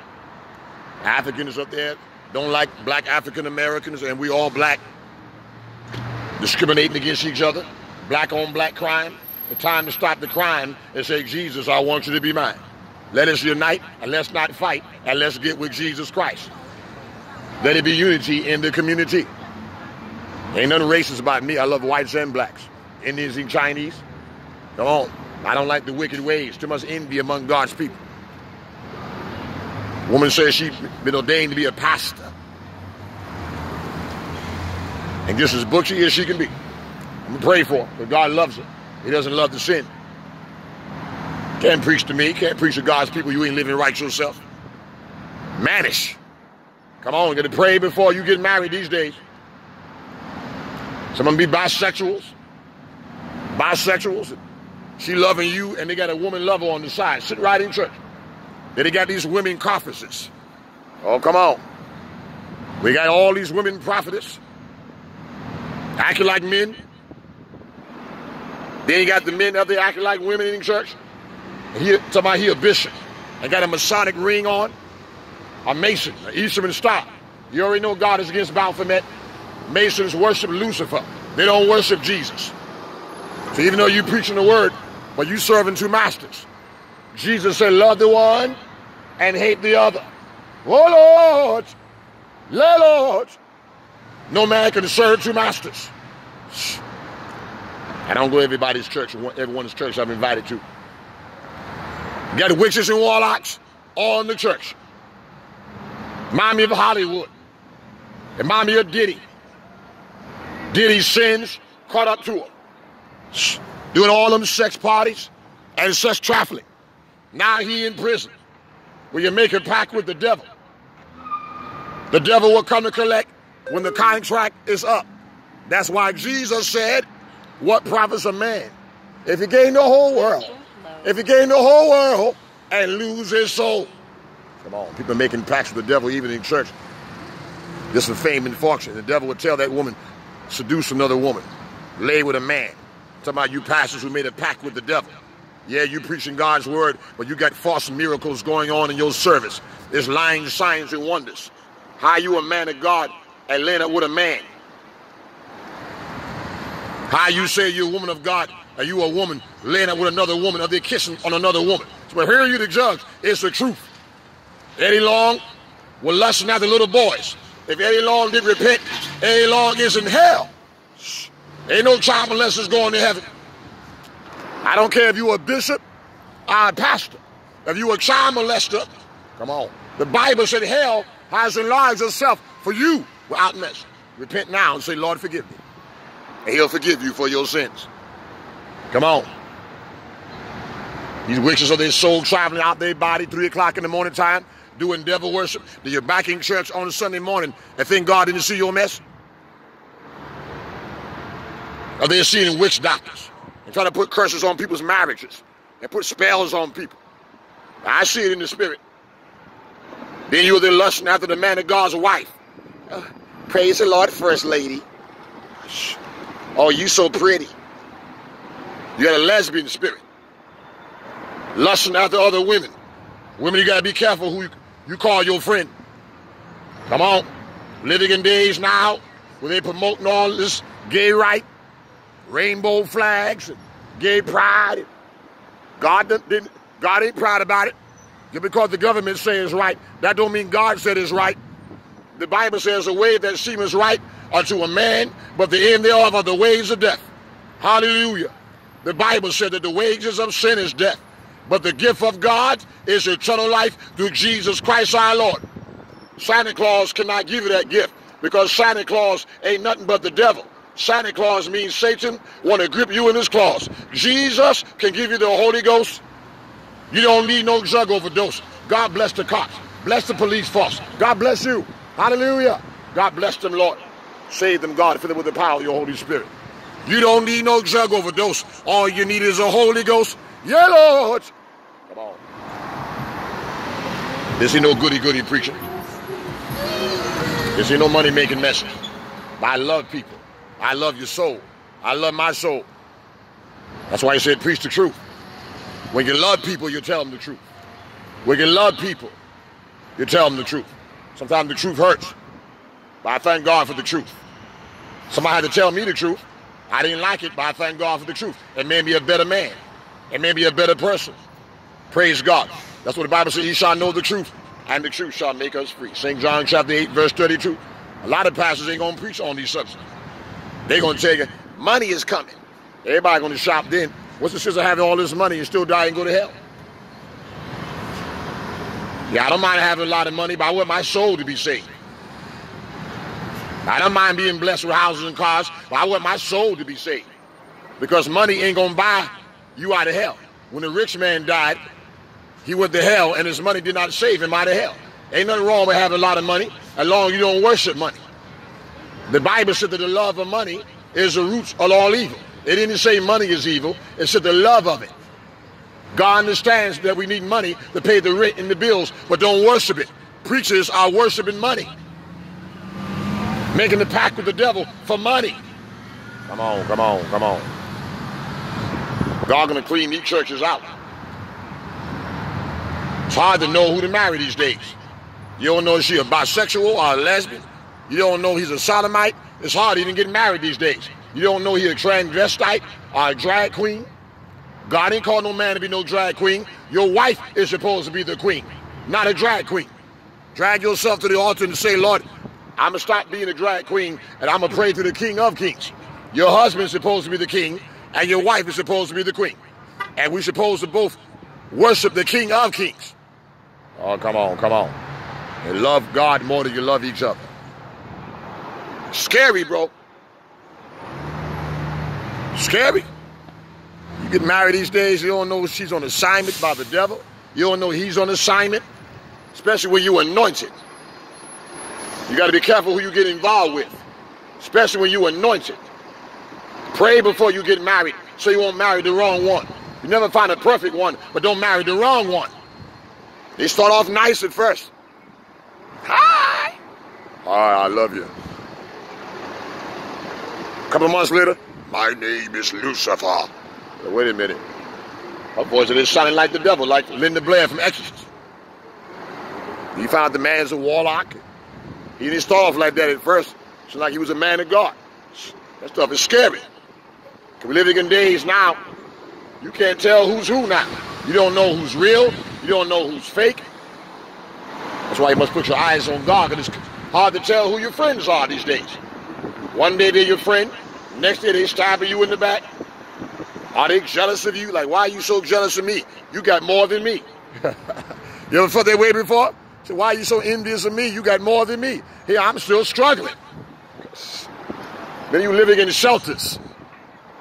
Africans up there don't like black African Americans, and we all black discriminating against each other. Black on black crime. The time to stop the crime and say, Jesus, I want you to be mine. Let us unite and let's not fight and let's get with Jesus Christ. Let it be unity in the community. Ain't nothing racist about me. I love whites and blacks, Indians and Chinese. Come on. I don't like the wicked ways. Too much envy among God's people. Woman says she's been ordained to be a pastor. And just as butchy as she can be. I'm going to pray for her, but God loves her. He doesn't love the sin. Can't preach to me. Can't preach to God's people. You ain't living right yourself. Mannish. Come on, get to pray before you get married these days. Some of them be bisexuals. Bisexuals. She loving you, and they got a woman lover on the side. Sit right in church. Then they got these women conferences. Oh, come on. We got all these women prophetess acting like men. Then you got the men up there acting like women in church. And he talking about he a bishop and got a Masonic ring on, a Mason, an Eastern star. You already know God is against Baphomet. Masons worship Lucifer. They don't worship Jesus. So even though you preaching the word, but you serving two masters. Jesus said, love the one and hate the other. Oh Lord, Lord, no man can serve two masters. I don't go to everybody's church, everyone's church I'm invited to. You got witches and warlocks all in the church. Remind me of Hollywood. Remind me of Diddy. Diddy's sins caught up to him. Doing all them sex parties and sex trafficking. Now he in prison. Where you make a pact with the devil. The devil will come to collect when the contract is up. That's why Jesus said, What profits a man if he gain the whole world? If he gain the whole world and lose his soul. Come on, people making pacts with the devil even in church. This is fame and fortune. The devil would tell that woman, seduce another woman, lay with a man. Talking about you pastors who made a pact with the devil. Yeah, you preaching God's word, but you got false miracles going on in your service. There's lying signs and wonders. How you a man of God and laying up with a man? How you say you're a woman of God and you a woman laying up with another woman or they're kissing on another woman. But here you the judge. It's the truth. Eddie Long was lusting after little boys. If Eddie Long didn't repent, Eddie Long is in hell. Ain't no child molesters going to heaven. I don't care if you're a bishop or a pastor. If you're a child molester, come on. The Bible said hell has enlarged itself for you without mercy. Repent now and say, Lord, forgive me. And he'll forgive you for your sins. Come on. These witches are their soul traveling out their body, 3 o'clock in the morning time, doing devil worship. Do you're back in church on a Sunday morning and think God didn't see your mess? Are they seeing witch doctors and trying to put curses on people's marriages and put spells on people? I see it in the spirit. Then you're there lusting after the man of God's wife. Uh, praise the Lord, First Lady. Oh, you so pretty. You got a lesbian spirit. Lusting after other women. Women, you got to be careful who you, you call your friend. Come on. Living in days now where they promoting all this gay right, rainbow flags, and gay pride. God didn't, God ain't proud about it. Just because the government says it's right, that don't mean God said it's right. The Bible says a way that seems right unto a man, but the end thereof are the ways of death. Hallelujah. The Bible said that the wages of sin is death, but the gift of God is eternal life through Jesus Christ our Lord. Santa Claus cannot give you that gift because Santa Claus ain't nothing but the devil. Santa Claus means Satan want to grip you in his claws. Jesus can give you the Holy Ghost. You don't need no drug overdose. God bless the cops. Bless the police force. God bless you. Hallelujah. God bless them, Lord. Save them, God. Fill them with the power of your Holy Spirit. You don't need no drug overdose. All you need is a Holy Ghost. Yeah, Lord. Come on. This ain't no goody goody preaching. This ain't no money making message. But I love people. I love your soul. I love my soul. That's why he said, preach the truth. When you love people, you tell them the truth. When you love people, you tell them the truth. Sometimes the truth hurts. But I thank God for the truth. Somebody had to tell me the truth. I didn't like it, but I thank God for the truth. It made me a better man. It made me a better person. Praise God. That's what the Bible says. He shall know the truth, and the truth shall make us free. St. John chapter 8, verse 32. A lot of pastors ain't going to preach on these subjects. They're going to tell you, money is coming. Everybody going to shop then. What's the sense of having all this money and still die and go to hell? Yeah, I don't mind having a lot of money, but I want my soul to be saved. I don't mind being blessed with houses and cars, but I want my soul to be saved. Because money ain't to buy you out of hell. When the rich man died, he went to hell and his money did not save him out of hell. Ain't nothing wrong with having a lot of money as long as you don't worship money. The Bible said that the love of money is the root of all evil. It didn't say money is evil. It said the love of it. God understands that we need money to pay the rent and the bills, but don't worship it. Preachers are worshiping money. Making the pact with the devil for money. Come on, come on, come on. God gonna clean these churches out. It's hard to know who to marry these days. You don't know if she a bisexual or a lesbian. You don't know he's a sodomite. It's hard even getting married these days. You don't know he a transvestite or a drag queen? God ain't called no man to be no drag queen. Your wife is supposed to be the queen, not a drag queen. Drag yourself to the altar and say, Lord, I'm going to stop being a drag queen and I'm going to pray to the King of Kings. Your husband's supposed to be the king and your wife is supposed to be the queen. And we're supposed to both worship the King of Kings. Oh, come on, come on. And love God more than you love each other. Scary, bro. Scary. You get married these days, you don't know she's on assignment by the devil. You don't know he's on assignment, especially when you're anointed. You got to be careful who you get involved with, especially when you're anointed. Pray before you get married so you won't marry the wrong one. You never find a perfect one, but don't marry the wrong one. They start off nice at first. Hi. Hi, I love you. A couple months later, my name is Lucifer. Wait a minute. Her voice is sounding like the devil, like Linda Blair from Exorcist. You found the man's a warlock. He didn't start off like that at first. It's like he was a man of God. That stuff is scary. We're living in days now, you can't tell who's who now. You don't know who's real. You don't know who's fake. That's why you must put your eyes on God, because it's hard to tell who your friends are these days. One day they're your friend, next day they stabbing you in the back. Are they jealous of you? Like, why are you so jealous of me? You got more than me. you ever felt that way before? So why are you so envious of me? You got more than me. Here, I'm still struggling. Then you living in shelters.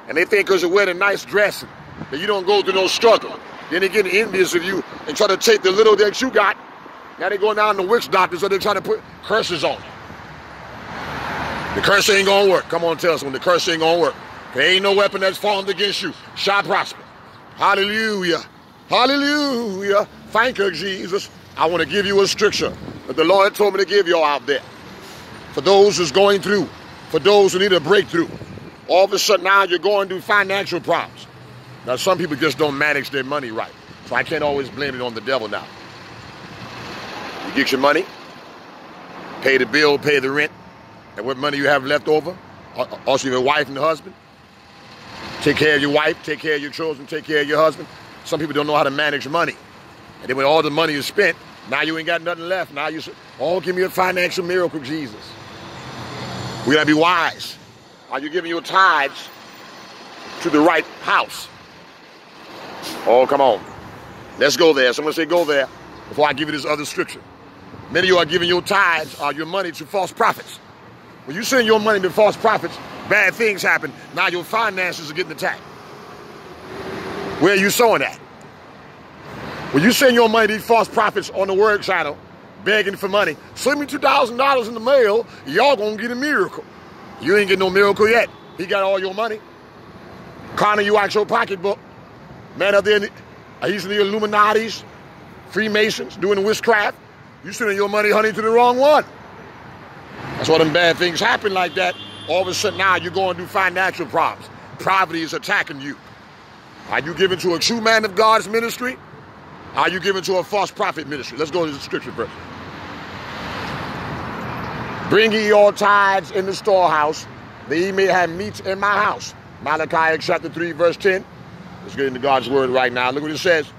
And they think because you wear a nice dress that you don't go through no struggle. Then they get envious of you and try to take the little that you got. Now they going down to witch doctors, so they're trying to put curses on you. The curse ain't gonna work. Come on, tell us when the curse ain't gonna work. There ain't no weapon that's formed against you shall prosper. Hallelujah. Hallelujah. Thank you, Jesus. I want to give you a scripture that the Lord told me to give y'all out there. For those who's going through, for those who need a breakthrough. All of a sudden now you're going through financial problems. Now some people just don't manage their money right. So I can't always blame it on the devil now. You get your money, pay the bill, pay the rent, and what money you have left over, uh, uh, also your wife and the husband. Take care of your wife, take care of your children, take care of your husband. Some people don't know how to manage money. And then when all the money is spent, now you ain't got nothing left. Now you say, oh, give me a financial miracle, Jesus. We gotta be wise. Are you giving your tithes to the right house? Oh, come on. Let's go there. Someone say go there before I give you this other scripture. Many of you are giving your tithes or your money to false prophets. When you send your money to false prophets, bad things happen. Now your finances are getting attacked. Where are you sowing at? When you send your money to false prophets on the word channel, begging for money, send me $2,000 in the mail, y'all gonna get a miracle. You ain't get no miracle yet. He got all your money. Connor, you out your pocketbook. Man up there, he's in the Illuminati's, Freemasons, doing witchcraft. You sending your money, honey, to the wrong one. That's why them bad things happen like that. All of a sudden now you're going through financial problems. Poverty is attacking you. Are you giving to a true man of God's ministry? Are you giving to a false prophet ministry? Let's go to the scripture first. Bring ye your tithes in the storehouse, that ye may have meat in my house. Malachi chapter 3, verse 10. Let's get into God's word right now. Look what it says.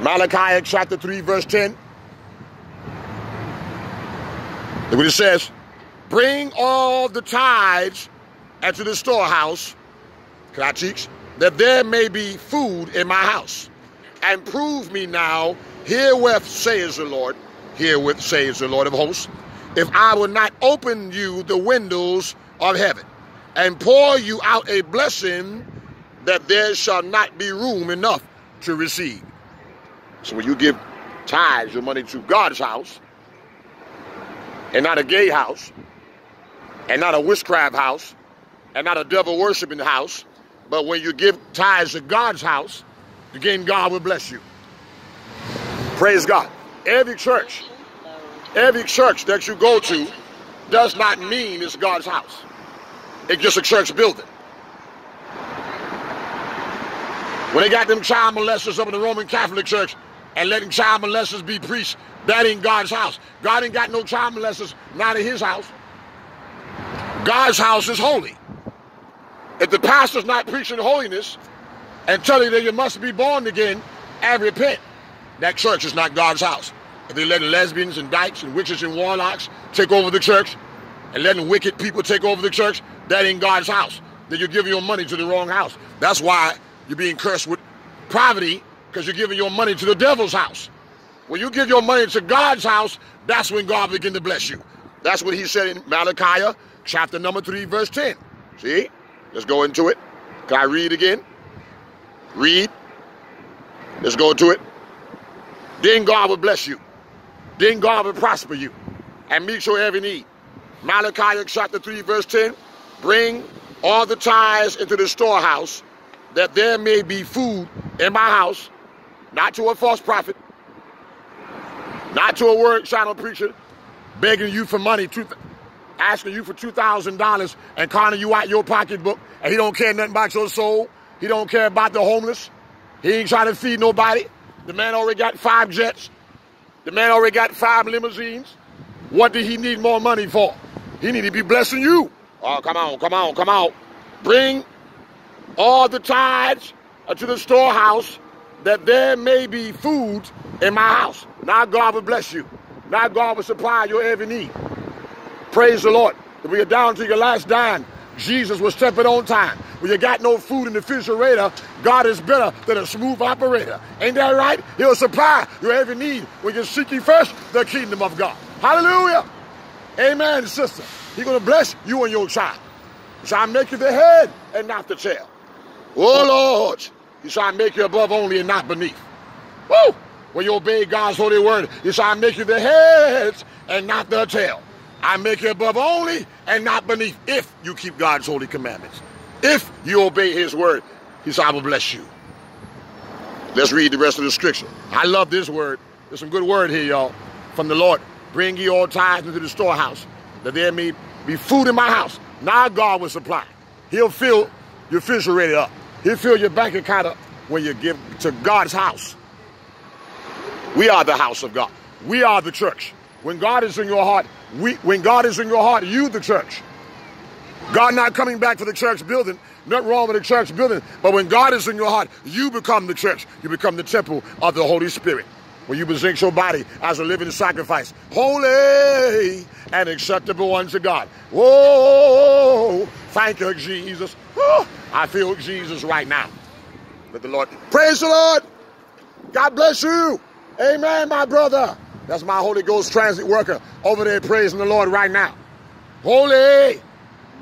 Malachi chapter 3, verse 10. Look what it says. Bring all the tithes into the storehouse, can I teach? That there may be food in my house. And prove me now, herewith says the Lord, herewith says the Lord of hosts, if I will not open you the windows of heaven and pour you out a blessing that there shall not be room enough to receive. So when you give tithes, your money to God's house, and not a gay house, and not a witchcraft house, and not a devil worshiping house, but when you give tithes to God's house, again, God will bless you. Praise God. Every church, every church that you go to does not mean it's God's house. It's just a church building. When they got them child molesters up in the Roman Catholic Church and letting child molesters be priests, that ain't God's house. God ain't got no child molesters, not in his house. God's house is holy. If the pastor's not preaching holiness and telling you that you must be born again and repent, that church is not God's house. If they're letting lesbians and dykes and witches and warlocks take over the church and letting wicked people take over the church, that ain't God's house. Then you're giving your money to the wrong house. That's why you're being cursed with poverty because you're giving your money to the devil's house. When you give your money to God's house, that's when God begin to bless you. That's what he said in Malachi chapter number 3, verse 10. See? Let's go into it. Can I read again? Read. Let's go into it. Then God will bless you. Then God will prosper you and meet your every need. Malachi chapter 3, verse 10. Bring all the tithes into the storehouse that there may be food in my house, not to a false prophet, not to a word channel preacher begging you for money, asking you for $2,000 and conning you out your pocketbook, and he don't care nothing about your soul. He don't care about the homeless. He ain't trying to feed nobody. The man already got five jets. The man already got five limousines. What did he need more money for? He need to be blessing you. Oh, come on, come on, come on. Bring all the tithes to the storehouse that there may be food in my house. Now God will bless you. Now God will supply your every need. Praise the Lord. If we are down to your last dime, Jesus was stepping on time. When you got no food in the refrigerator, God is better than a smooth operator. Ain't that right? He'll supply your every need when you seek ye first the kingdom of God. Hallelujah. Amen, sister. He's going to bless you and your child. He shall make you the head and not the tail. Oh, Lord. He shall make you above only and not beneath. Woo! When you obey God's holy word, he shall make you the head and not the tail. I make you above only and not beneath if you keep God's holy commandments. If you obey his word, he said, I will bless you. Let's read the rest of the scripture. I love this word. There's some good word here, y'all, from the Lord. Bring ye all tithes into the storehouse, that there may be food in my house. Now God will supply. He'll fill your refrigerator up. He'll fill your bank account up when you give to God's house. We are the house of God. We are the church. When God is in your heart, we, when God is in your heart, you the church. God not coming back for the church building, nothing wrong with the church building, but when God is in your heart, you become the church. You become the temple of the Holy Spirit. When you present your body as a living sacrifice, holy and acceptable unto God. Whoa, thank you, Jesus. Oh, I feel Jesus right now. Let the Lord praise the Lord. God bless you. Amen, my brother. That's my Holy Ghost transit worker over there praising the Lord right now. Holy.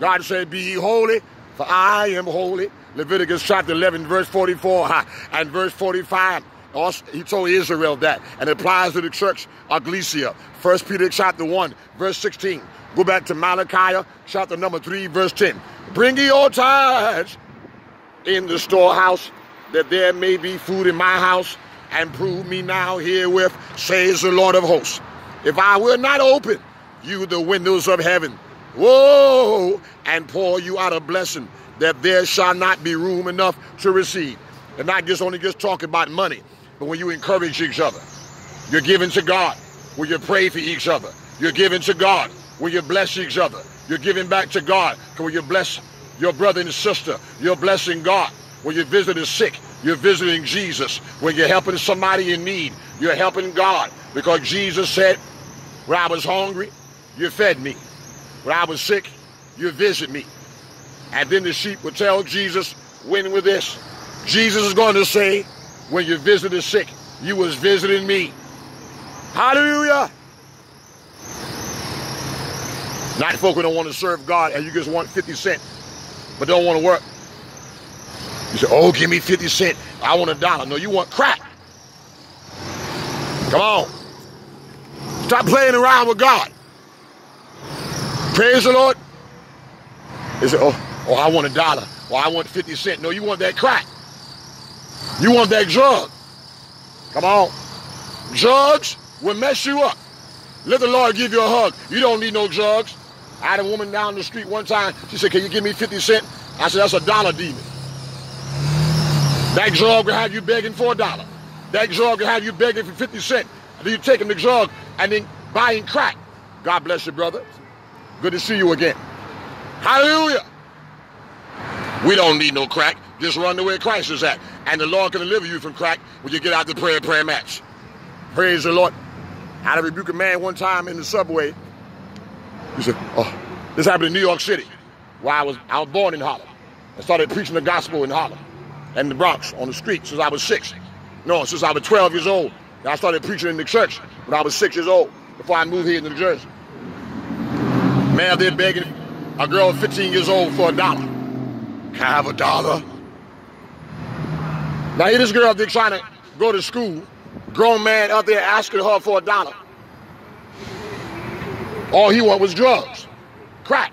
God said, Be ye holy, for I am holy. Leviticus chapter 11, verse 44 and verse 45. Also, he told Israel that, and it applies to the church, Ecclesia. First Peter chapter 1, verse 16. Go back to Malachi chapter number 3, verse 10. Bring ye your tithes in the storehouse, that there may be food in my house and prove me now herewith, says the Lord of hosts. If I will not open you the windows of heaven, whoa, and pour you out a blessing that there shall not be room enough to receive. And not just only just talking about money, but when you encourage each other, you're giving to God, when you pray for each other, you're giving to God, when you bless each other, you're giving back to God, when you bless your brother and sister, you're blessing God, when you visit the sick, you're visiting Jesus. When you're helping somebody in need, you're helping God. Because Jesus said, when I was hungry, you fed me. When I was sick, you visit me. And then the sheep would tell Jesus, when with this? Jesus is going to say, when you visit the sick, you was visiting me. Hallelujah. Not folk who don't want to serve God and you just want 50 cents, but don't want to work. You say, oh, give me 50 cents. I want a dollar. No, you want crack. Come on. Stop playing around with God. Praise the Lord. You say, oh, oh, I want a dollar. Or I want 50 cents. No, you want that crack. You want that drug. Come on. Drugs will mess you up. Let the Lord give you a hug. You don't need no drugs. I had a woman down the street one time. She said, can you give me 50 cents? I said, that's a dollar demon. That drug will have you begging for a dollar. That drug will have you begging for 50 cents. Then you taking the drug and then buying crack. God bless you, brother. Good to see you again. Hallelujah. We don't need no crack. Just run the way Christ is at. And the Lord can deliver you from crack when you get out the prayer prayer match. Praise the Lord. I had to rebuke a man one time in the subway. He said, oh, this happened in New York City, where I was, I was born in Harlem. I started preaching the gospel in Harlem and the Bronx on the street since I was six. No, since I was 12 years old. I started preaching in the church when I was six years old before I moved here to New Jersey. Man there begging a girl 15 years old for a dollar. Can I have a dollar? Now here this girl, they're trying to go to school. Grown man out there asking her for a dollar. All he want was drugs, crack.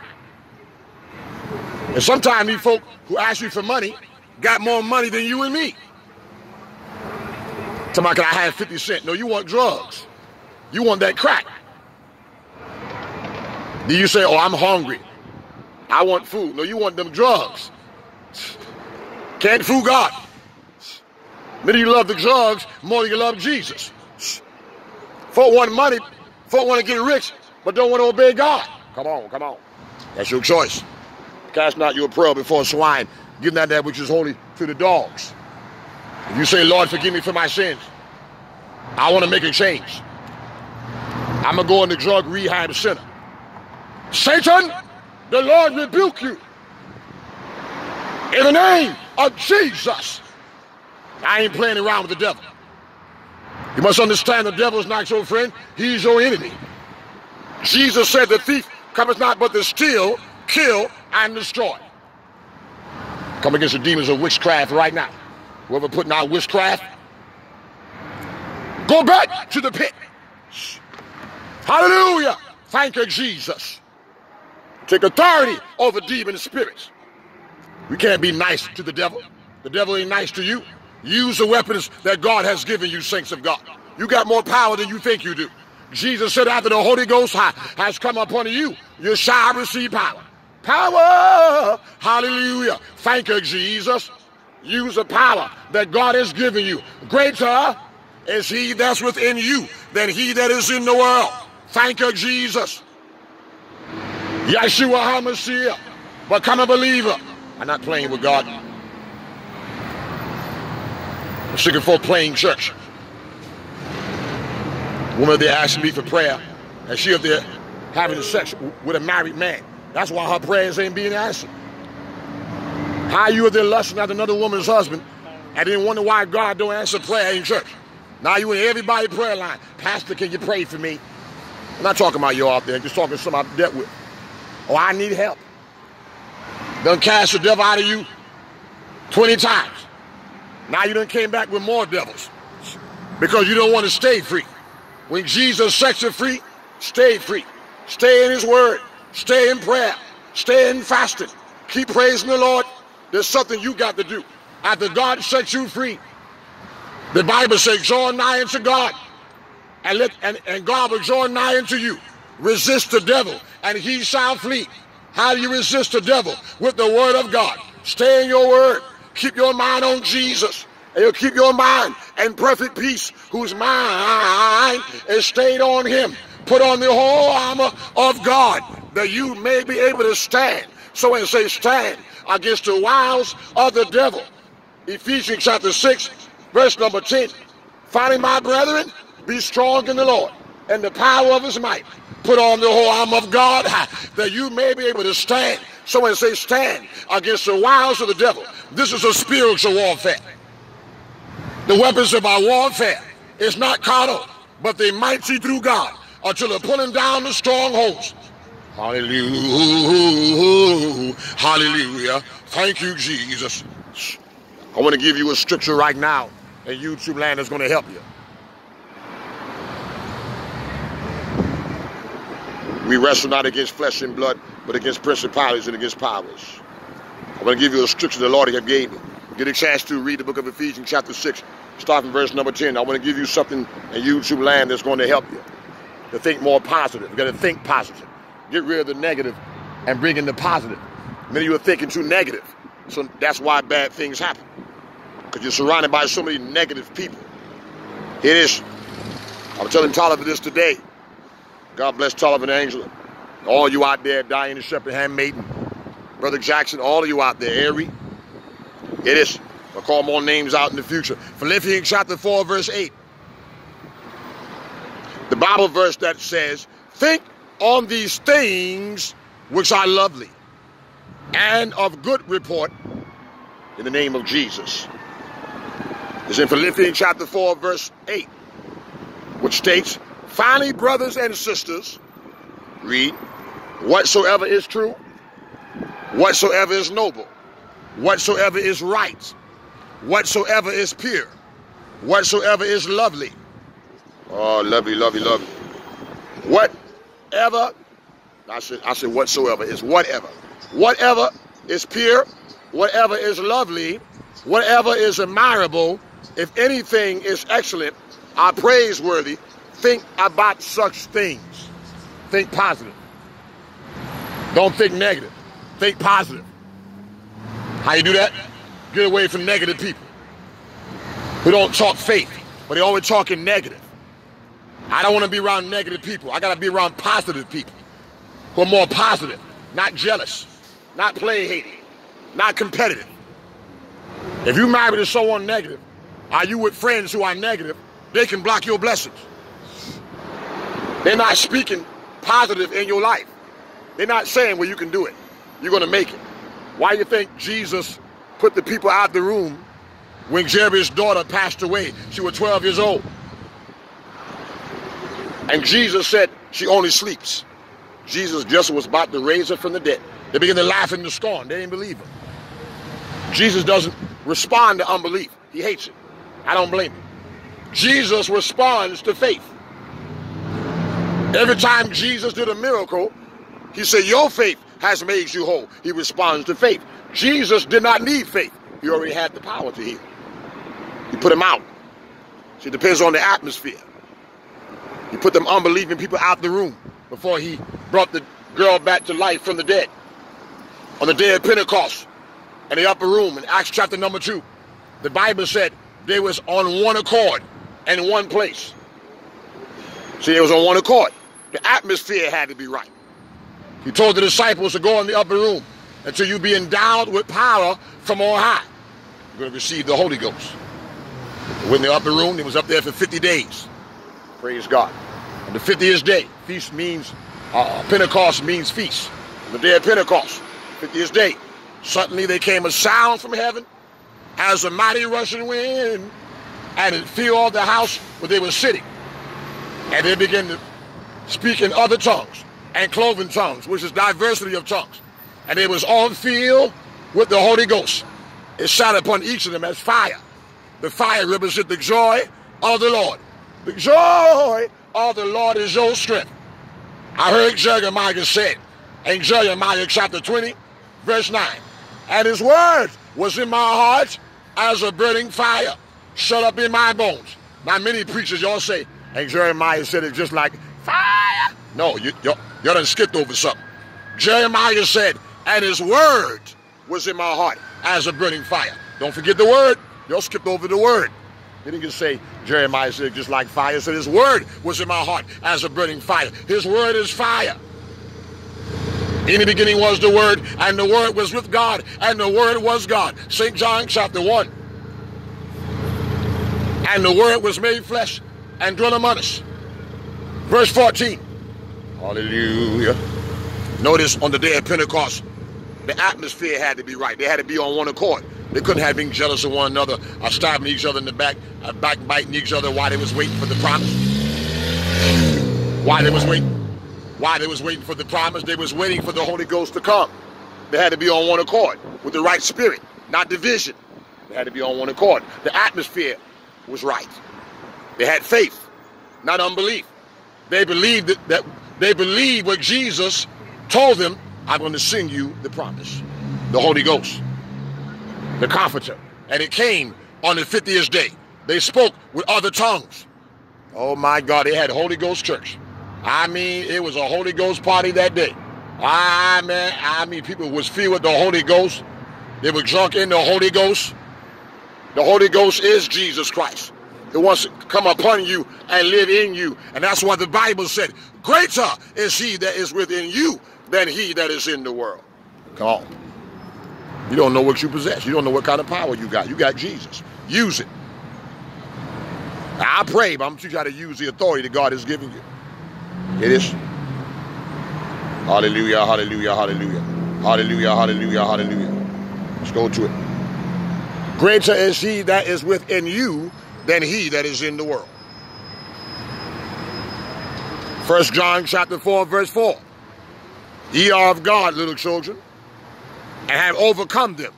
And sometimes these folk who ask you for money got more money than you and me. Somebody, can I have 50 cents? No, you want drugs. You want that crack. Do you say, oh, I'm hungry. I want food. No, you want them drugs. Can't fool God. Many you love the drugs more than you love Jesus. Folk want money, folk want to get rich, but don't want to obey God. Come on, come on. That's your choice. Cast not your pearl before swine. Give not that which is holy to the dogs. If you say, Lord, forgive me for my sins, I want to make a change. I'm going to go in the drug rehab center. Satan, the Lord rebuke you. In the name of Jesus. I ain't playing around with the devil. You must understand the devil is not your friend, he's your enemy. Jesus said the thief cometh not but to steal, kill, and destroy. Come against the demons of witchcraft right now. Whoever putting out witchcraft, go back to the pit. Hallelujah. Thank you, Jesus. Take authority over demon spirits. We can't be nice to the devil. The devil ain't nice to you. Use the weapons that God has given you, saints of God. You got more power than you think you do. Jesus said, after the Holy Ghost has come upon you, you shall receive power. Power! Hallelujah. Thank you, Jesus. Use the power that God has given you. Greater is he that's within you than he that is in the world. Thank you, Jesus. Yeshua HaMashiach. Become a believer. I'm not playing with God. I'm of folk playing church. Woman there asking me for prayer, and she up there having sex with a married man. That's why her prayers ain't being answered. How you up there lusting after another woman's husband and then wonder why God don't answer prayer in church. Now you in everybody prayer line. Pastor, can you pray for me? I'm not talking about you out there, I'm just talking to somebody I've dealt with. Oh, I need help. Done cast the devil out of you 20 times. Now you done came back with more devils because you don't want to stay free. When Jesus sets you free, stay free. Stay in his word. Stay in prayer. Stay in fasting. Keep praising the Lord. There's something you got to do. After God sets you free, the Bible says, draw nigh unto God. And, let, and, and God will draw nigh unto you. Resist the devil, and he shall flee. How do you resist the devil? With the word of God. Stay in your word. Keep your mind on Jesus. And you'll keep your mind in perfect peace, whose mind is stayed on him. Put on the whole armor of God that you may be able to stand. So when say stand against the wiles of the devil. Ephesians chapter 6, verse number 10. Finally, my brethren, be strong in the Lord and the power of his might. Put on the whole armor of God that you may be able to stand. Someone say, stand against the wiles of the devil. This is a spiritual warfare. The weapons of our warfare is not carnal, but they mighty through God until they're pulling down the strongholds. Hallelujah. Hallelujah. Thank you, Jesus. I want to give you a scripture right now, and YouTube land is going to help you. We wrestle not against flesh and blood, but against principalities and against powers. I'm going to give you a scripture the Lord gave me. Get a chance to read the book of Ephesians chapter 6, starting verse number 10. I want to give you something in YouTube land that's going to help you to think more positive. You got to think positive. Get rid of the negative and bring in the positive. Many of you are thinking too negative. So that's why bad things happen. Because you're surrounded by so many negative people. Here it is. I'm telling Tolliver this today. God bless Tolliver and Angela. All you out there, Diana Shepherd, handmaiden, Brother Jackson, all of you out there, Ari. It is. I'll call more names out in the future. Philippians chapter 4, verse 8. The Bible verse that says, Think on these things which are lovely and of good report in the name of Jesus. It's in Philippians chapter 4, verse 8, which states, Finally, brothers and sisters, read, whatsoever is true, whatsoever is noble, whatsoever is right, whatsoever is pure, whatsoever is lovely. Oh, lovely, lovely, lovely. Whatever, I said, I said whatsoever is whatever. Whatever is pure, whatever is lovely, whatever is admirable, if anything is excellent are praiseworthy, think about such things. Think positive. Don't think negative. Think positive. How you do that? Get away from negative people who don't talk faith, but they always talking negative. I don't want to be around negative people. I got to be around positive people who are more positive, not jealous, not play hating, not competitive. If you marry to someone negative, are you with friends who are negative, they can block your blessings. They're not speaking positive in your life. They're not saying, well, you can do it. You're going to make it. Why do you think Jesus put the people out the room when Jairus' daughter passed away? She was 12 years old. And Jesus said she only sleeps. Jesus just was about to raise her from the dead. They began to laugh in the scorn. They didn't believe her. Jesus doesn't respond to unbelief. He hates it. I don't blame him. Jesus responds to faith. Every time Jesus did a miracle, he said, Your faith has made you whole. He responds to faith. Jesus did not need faith. He already had the power to heal. He put him out. See, it depends on the atmosphere. He put them unbelieving people out the room before he brought the girl back to life from the dead. On the day of Pentecost, in the upper room in Acts chapter number two, the Bible said they was on one accord and one place. See, it was on one accord. The atmosphere had to be right. He told the disciples to go in the upper room until you be endowed with power from on high. You're going to receive the Holy Ghost. When the upper room, he was up there for 50 days. Praise God. On the 50th day, feast means, uh, Pentecost means feast. On the day of Pentecost, 50th day, suddenly there came a sound from heaven as a mighty rushing wind, and it filled the house where they were sitting. And they began to speak in other tongues and cloven tongues, which is diversity of tongues. And it was all filled with the Holy Ghost. It sat upon each of them as fire. The fire represents the joy of the Lord. The joy of the Lord is your strength. I heard Jeremiah said in Jeremiah chapter 20, verse 9, and his word was in my heart as a burning fire, shut up in my bones. Now, many preachers, y'all say, and Jeremiah said it just like fire. No, you, y'all, y'all done skipped over something. Jeremiah said, and his word was in my heart as a burning fire. Don't forget the word. Y'all skipped over the word. He didn't just say Jeremiah said just like fire. said his word was in my heart as a burning fire. His word is fire. In the beginning was the word, and the word was with God, and the word was God. St. John chapter 1. And the word was made flesh and dwelt among us. Verse 14. Hallelujah. Notice on the day of Pentecost, the atmosphere had to be right. They had to be on one accord. They couldn't have been jealous of one another or stabbing each other in the back, uh, or backbiting each other while they was waiting for the promise. Why they was waiting? Why they was waiting for the promise? They was waiting for the Holy Ghost to come. They had to be on one accord with the right spirit, not division. They had to be on one accord. The atmosphere was right. They had faith, not unbelief. They believed that, that they believed what Jesus told them, I'm going to send you the promise, the Holy Ghost, the Comforter. And it came on the 50th day. They spoke with other tongues. Oh my God, they had Holy Ghost church. I mean, it was a Holy Ghost party that day. Ah, I mean, I mean, people was filled with the Holy Ghost. They were drunk in the Holy Ghost. The Holy Ghost is Jesus Christ. It wants to come upon you and live in you. And that's why the Bible said, greater is he that is within you than he that is in the world. Come on. You don't know what you possess. You don't know what kind of power you got. You got Jesus. Use it. I pray, but I'm you how to use the authority that God has given you. It is. Hallelujah, hallelujah, hallelujah. Hallelujah, hallelujah, hallelujah. Let's go to it. Greater is he that is within you than he that is in the world. First John chapter 4, verse 4. Ye are of God, little children, and have overcome them.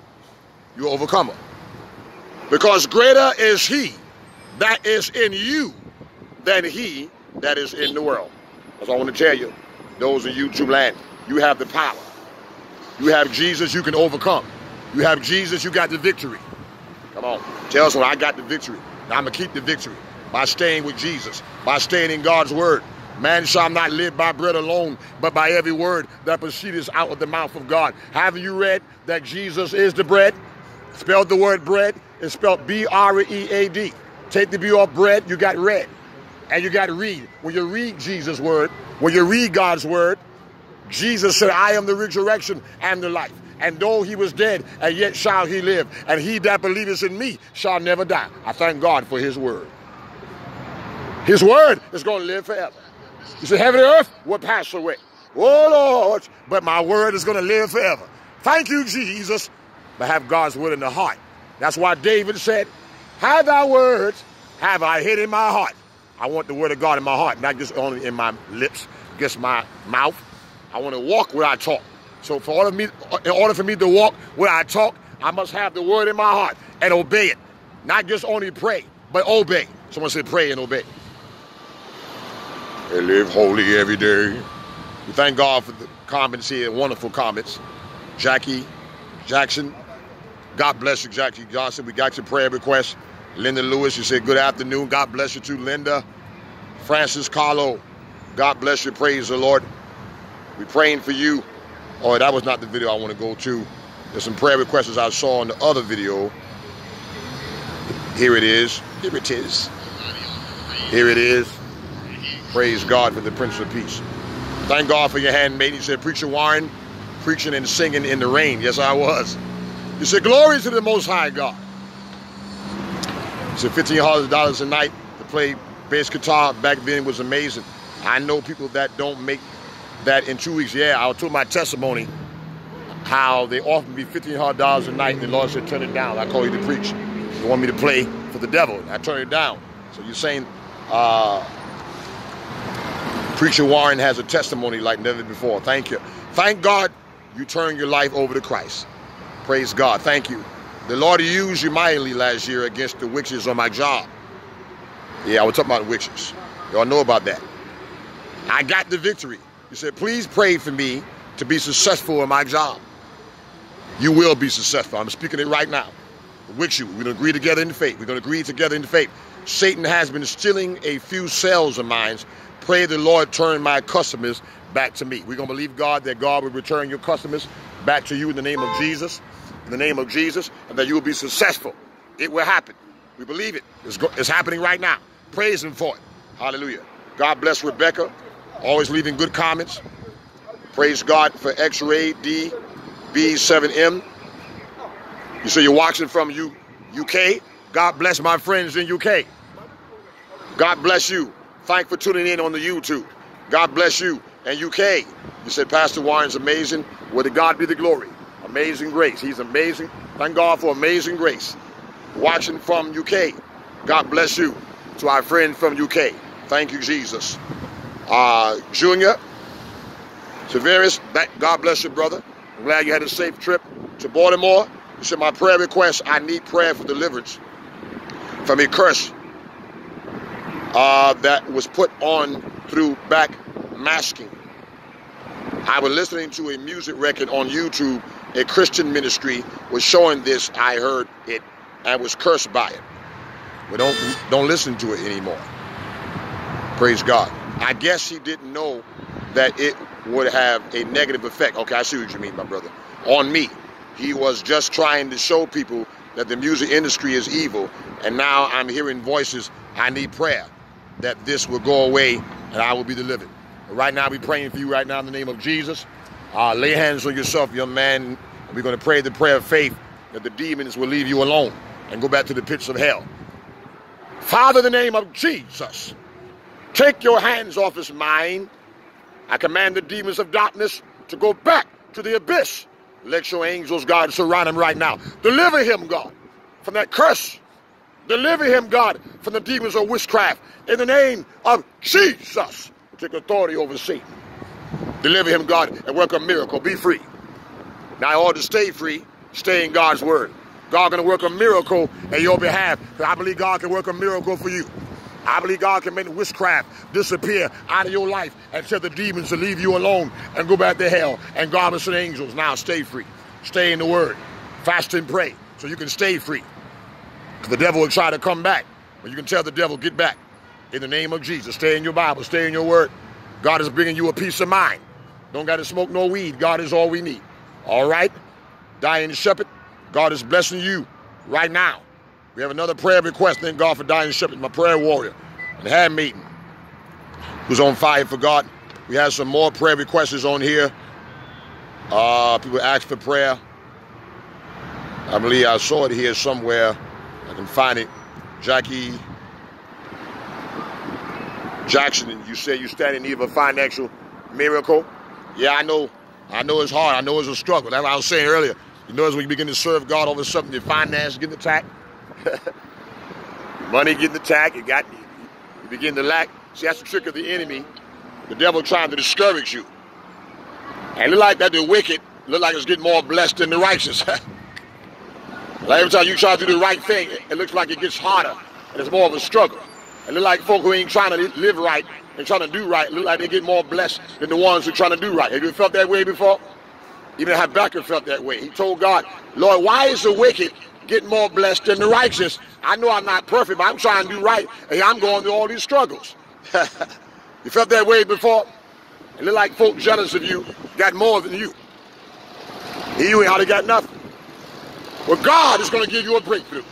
You overcomer. Because greater is he that is in you than he that is in the world. That's all I want to tell you. Those in YouTube land, you have the power. You have Jesus, you can overcome. You have Jesus, you got the victory. Come on. Tell someone, I got the victory. Now I'm going to keep the victory by staying with Jesus, by staying in God's word, Man shall not live by bread alone, but by every word that proceeds out of the mouth of God. Have you read that Jesus is the bread? Spelled the word bread is spelled B-R-E-A-D. Take the B off bread, you got red. And you got to read. When you read Jesus' word, when you read God's word, Jesus said, I am the resurrection and the life. And though he was dead, and yet shall he live. And he that believeth in me shall never die. I thank God for his word. His word is going to live forever. You said, heaven and earth will pass away. Oh, Lord, but my word is going to live forever. Thank you, Jesus. But have God's word in the heart. That's why David said, have thy words, have I hid in my heart. I want the word of God in my heart, not just only in my lips, just my mouth. I want to walk where I talk. So for all of me, in order for me to walk where I talk, I must have the word in my heart and obey it. Not just only pray, but obey. Someone said pray and obey. They live holy every day. We thank God for the comments here, wonderful comments. Jackie Jackson, God bless you, Jackie Johnson. We got your prayer request. Linda Lewis, you said good afternoon. God bless you too, Linda. Francis Carlo, God bless you. Praise the Lord. We praying for you. Oh, that was not the video I want to go to. There's some prayer requests I saw in the other video. Here it is. Here it is. Here it is. Praise God for the Prince of Peace. Thank God for your handmaid. He said, Preacher Warren, preaching and singing in the rain. Yes, I was. He said, Glory to the Most High God. He said, $1,500 a night to play bass guitar back then was amazing. I know people that don't make that in two weeks. Yeah, I told my testimony how they offered me $1,500 a night and the Lord said, turn it down. I call you to preach. You want me to play for the devil. I turn it down. So you're saying uh, Preacher Warren has a testimony like never before. Thank you. Thank God you turned your life over to Christ. Praise God. Thank you. The Lord used you mightily last year against the witches on my job. Yeah, I was talking about witches. Y'all know about that. I got the victory. You said, please pray for me to be successful in my job. You will be successful. I'm speaking it right now. With you. We're going to agree together in the faith. We're going to agree together in the faith. Satan has been stealing a few cells of mine pray the Lord turn my customers back to me. We're going to believe God that God will return your customers back to you in the name of Jesus, in the name of Jesus, and that you will be successful. It will happen. We believe it. It's, it's happening right now. Praise Him for it. Hallelujah. God bless Rebecca, always leaving good comments. Praise God for X-Ray D B7M. You say you're watching from U UK. God bless my friends in UK. God bless you. Thank for tuning in on the YouTube. God bless you. And UK, you said Pastor Warren's amazing. Will to God be the glory. Amazing grace. He's amazing. Thank God for amazing grace. Watching from UK. God bless you. To our friend from UK. Thank you, Jesus. Uh, Junior, Severus, God bless you, brother. I'm glad you had a safe trip to Baltimore. You said my prayer request, I need prayer for deliverance from a curse uh, that was put on through back masking. I was listening to a music record on YouTube. A Christian ministry was showing this. I heard it and was cursed by it. We don't don't listen to it anymore. Praise God. I guess he didn't know that it would have a negative effect. Okay, I see what you mean, my brother. On me. He was just trying to show people that the music industry is evil. And now I'm hearing voices, I need prayer that this will go away and I will be delivered. But right now, we're praying for you right now in the name of Jesus. Uh, lay hands on yourself, young man, We're going to pray the prayer of faith that the demons will leave you alone and go back to the pits of hell. Father, in the name of Jesus, take your hands off his mind. I command the demons of darkness to go back to the abyss. Let your angels, God, surround him right now. Deliver him, God, from that curse. Deliver him, God, from the demons of witchcraft. In the name of Jesus, take authority over Satan. Deliver him, God, and work a miracle. Be free. Now, in order to stay free, stay in God's word. God going to work a miracle in your behalf. I believe God can work a miracle for you. I believe God can make witchcraft disappear out of your life and tell the demons to leave you alone and go back to hell. And God will send angels. Now stay free. Stay in the word. Fast and pray so you can stay free. Because the devil will try to come back. But you can tell the devil, get back. In the name of Jesus. Stay in your Bible. Stay in your word. God is bringing you a peace of mind. Don't got to smoke no weed. God is all we need. All right? Diane Shepherd, God is blessing you right now. We have another prayer request. Thank God for Diane Shepherd, my prayer warrior, and handmaiden, who's on fire for God. We have some more prayer requests on here. Uh, people ask for prayer. I believe I saw it here somewhere. I can find it. Jackie Jackson, you say you stand in need of a financial miracle. Yeah, I know. I know it's hard. I know it's a struggle. That's what I was saying earlier. You notice when you begin to serve God over something, your finance getting attacked. Money getting attacked. You got you begin to lack. See, that's the trick of the enemy. The devil trying to discourage you. And look like that the wicked look like it's getting more blessed than the righteous. like every time you try to do the right thing, it looks like it gets harder and it's more of a struggle. And look like folk who ain't trying to live right and trying to do right look like they get more blessed than the ones who trying to do right. Have you felt that way before? Even Habakkuk felt that way. He told God, Lord, why is the wicked getting more blessed than the righteous? I know I'm not perfect, but I'm trying to do right, and I'm going through all these struggles. you felt that way before? It look like folk jealous of you got more than you. You ain't hardly got nothing. Well, God is going to give you a breakthrough.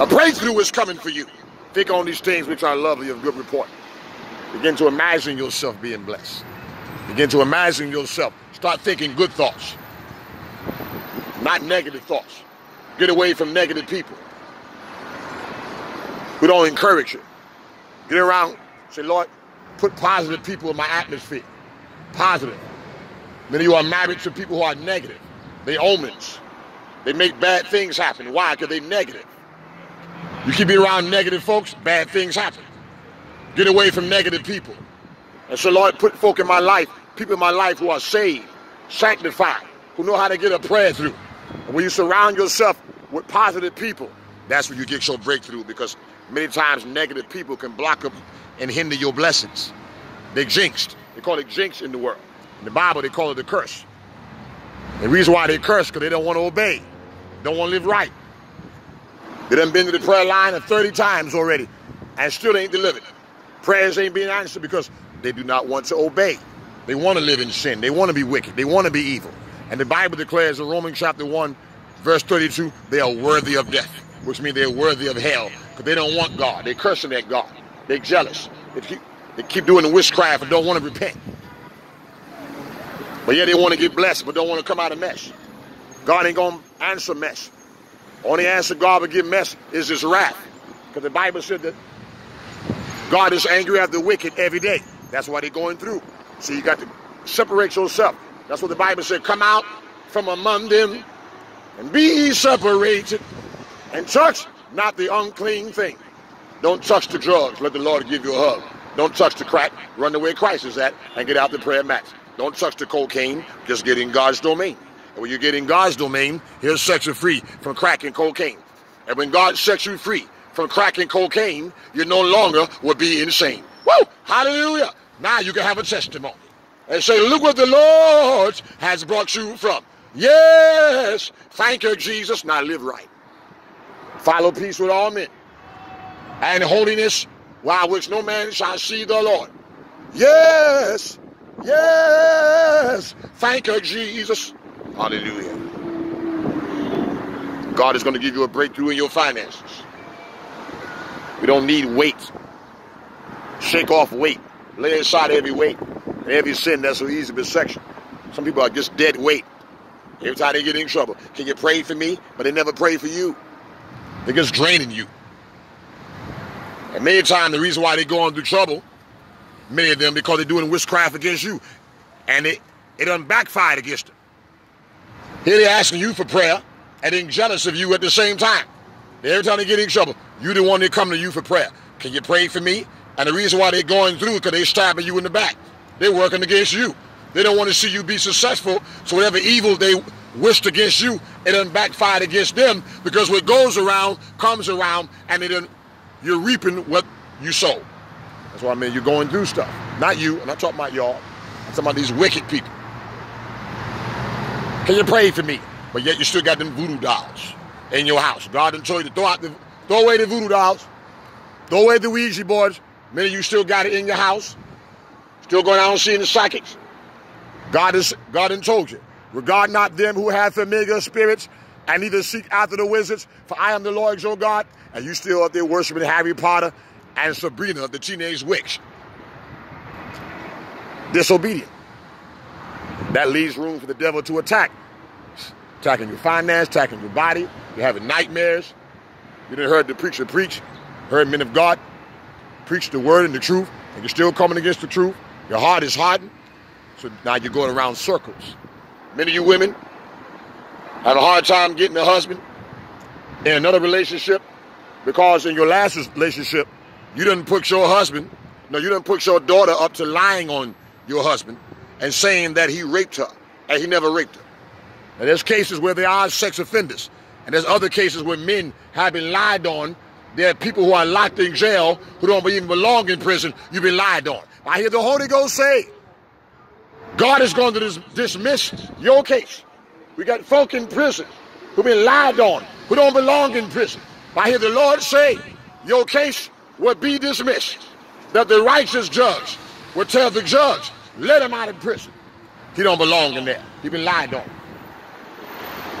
A breakthrough is coming for you. Think on these things which are lovely of good report. Begin to imagine yourself being blessed. Begin to imagine yourself. Start thinking good thoughts, not negative thoughts. Get away from negative people who don't encourage you. Get around, say, Lord, put positive people in my atmosphere. Positive. Many of you are married to people who are negative. They omens. They make bad things happen. Why? Because they negative. You keep around negative folks, bad things happen. Get away from negative people. And so, Lord, put folk in my life, people in my life who are saved, sanctified, who know how to get a prayer through. And when you surround yourself with positive people, that's when you get your breakthrough because many times negative people can block up and hinder your blessings. They're jinxed. They call it jinx in the world. In the Bible, they call it a curse. The reason why they curse because they don't want to obey, don't want to live right. They done been to the prayer line 30 times already and still ain't delivered. Prayers ain't being answered because they do not want to obey. They want to live in sin. They want to be wicked. They want to be evil. And the Bible declares in Romans chapter 1, verse 32, they are worthy of death, which means they're worthy of hell because they don't want God. They're cursing at God. They're jealous. They keep, they keep doing the witchcraft and don't want to repent. But yeah, they want to get blessed, but don't want to come out of mess. God ain't going to answer mess. Only answer God will give mess is his wrath. Because the Bible said that God is angry at the wicked every day. That's why they're going through. So you got to separate yourself. That's what the Bible said. Come out from among them and be separated and touch not the unclean thing. Don't touch the drugs. Let the Lord give you a hug. Don't touch the crack. Run the way Christ is at and get out the prayer mat. Don't touch the cocaine. Just get in God's domain. And when you get in God's domain, He'll set you free from crack and cocaine. And when God sets you free from crack and cocaine, you no longer will be insane. Woo! Hallelujah! Now you can have a testimony and say, Look what the Lord has brought you from. Yes! Thank you, Jesus. Now live right. Follow peace with all men and holiness, while which no man shall see the Lord. Yes! Yes! Thank you, Jesus. Hallelujah. God is going to give you a breakthrough in your finances. We don't need weight. Shake off weight. Lay aside every weight. Every sin that's so easy to section. Some people are just dead weight. Every time they get in trouble, can you pray for me? But they never pray for you. They're just draining you. And many times the reason why they're going through trouble, many of them, because they're doing witchcraft against you. And it, it done backfired against them. Here they're asking you for prayer and then jealous of you at the same time. Every time they get in trouble, you the one that come to you for prayer. Can you pray for me? And the reason why they're going through it because they're stabbing you in the back. They're working against you. They don't want to see you be successful. So whatever evil they wished against you, it done backfired against them because what goes around comes around and it done, you're reaping what you sow. What I mean. You're going through stuff. Not you. and I'm talking about y'all. I'm talking about these wicked people. Can you pray for me? But yet you still got them voodoo dolls in your house. God done told you to throw out the throw away the voodoo dolls. Throw away the Ouija boards. Many of you still got it in your house. Still going out and seeing the psychics. God is God done told you. Regard not them who have familiar spirits, and neither seek after the wizards, for I am the Lord your God, and you still up there worshiping Harry Potter and Sabrina, the teenage witch. Disobedient. That leaves room for the devil to attack. Attacking your finance, attacking your body. You're having nightmares. You didn't heard the preacher preach, heard men of God preach the word and the truth, and you're still coming against the truth. Your heart is hardened. So now you're going around circles. Many of you women have a hard time getting a husband in another relationship because in your last relationship, you didn't put your husband, no, you didn't put your daughter up to lying on your husband and saying that he raped her and he never raped her. And there's cases where there are sex offenders. And there's other cases where men have been lied on. There are people who are locked in jail who don't even belong in prison. You've been lied on. I hear the Holy Ghost say, God is going to dis dismiss your case. We got folk in prison who've been lied on, who don't belong in prison. I hear the Lord say, your case will be dismissed. That the righteous judge will tell the judge, let him out of prison. He don't belong in there. He been lied on.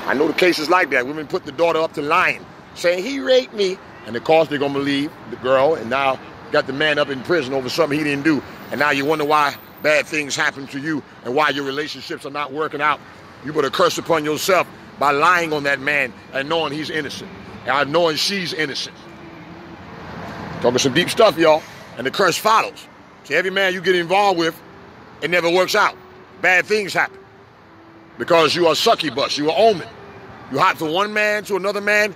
I know the cases like that. Women put the daughter up to lying, saying he raped me, and of course they're gonna believe the girl, and now got the man up in prison over something he didn't do, and now you wonder why bad things happen to you and why your relationships are not working out. You put a curse upon yourself by lying on that man and knowing he's innocent, and knowing she's innocent. Talking some deep stuff, y'all, and the curse follows. See, every man you get involved with, it never works out. Bad things happen because you are succubus, you are omen. You hot from one man to another man,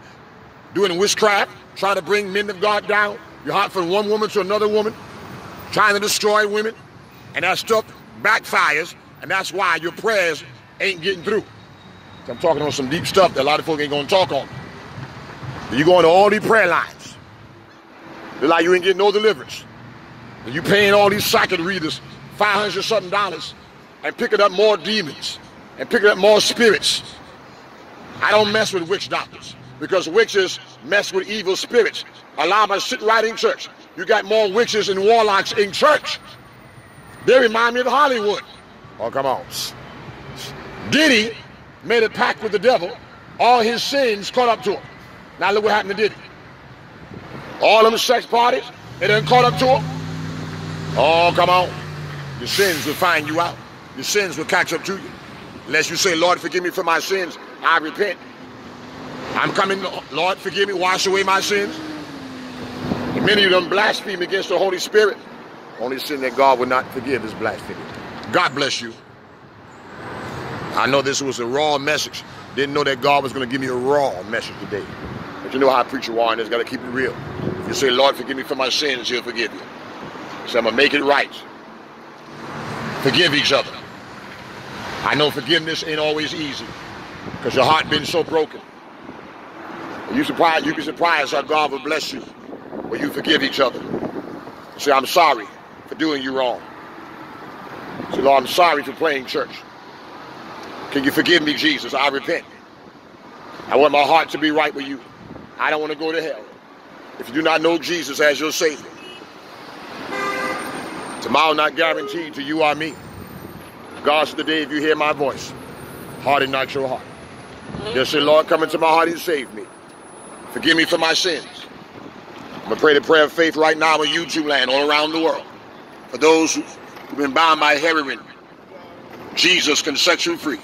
doing witchcraft, trying to bring men of God down. You're hot from one woman to another woman, trying to destroy women. And that stuff backfires, and that's why your prayers ain't getting through. I'm talking on some deep stuff that a lot of folk ain't gonna talk on. You go into all these prayer lines. Like you ain't getting no deliverance. And you paying all these psychic readers 500 something dollars and picking up more demons and picking up more spirits. I don't mess with witch doctors because witches mess with evil spirits. Allow them to sit right in church. You got more witches and warlocks in church. They remind me of Hollywood. Oh, come on. Diddy made a pact with the devil. All his sins caught up to him. Now look what happened to Diddy. All them sex parties, it done caught up to him. Oh, come on. Your sins will find you out. Your sins will catch up to you. Unless you say, Lord, forgive me for my sins, I repent. I'm coming, Lord, forgive me, wash away my sins. And many of them blaspheme against the Holy Spirit. Only sin that God would not forgive is blasphemy. God bless you. I know this was a raw message. Didn't know that God was going to give me a raw message today. But you know how I preach a war and it's got to keep it real. You say, Lord, forgive me for my sins, he'll forgive you. So I'm going to make it right. Forgive each other. I know forgiveness ain't always easy because your heart been so broken. You you be surprised how God will bless you when you forgive each other. Say, I'm sorry for doing you wrong. Say, Lord, I'm sorry for playing church. Can you forgive me, Jesus? I repent. I want my heart to be right with you. I don't want to go to hell. If you do not know Jesus as your Savior, tomorrow not guaranteed to you or me. God's the day if you hear my voice. Harden not your heart. Just say, Lord, come into my heart and save me. Forgive me for my sins. I'm going to pray the prayer of faith right now in YouTube land all around the world. For those who've been bound by heroin, Jesus can set you free.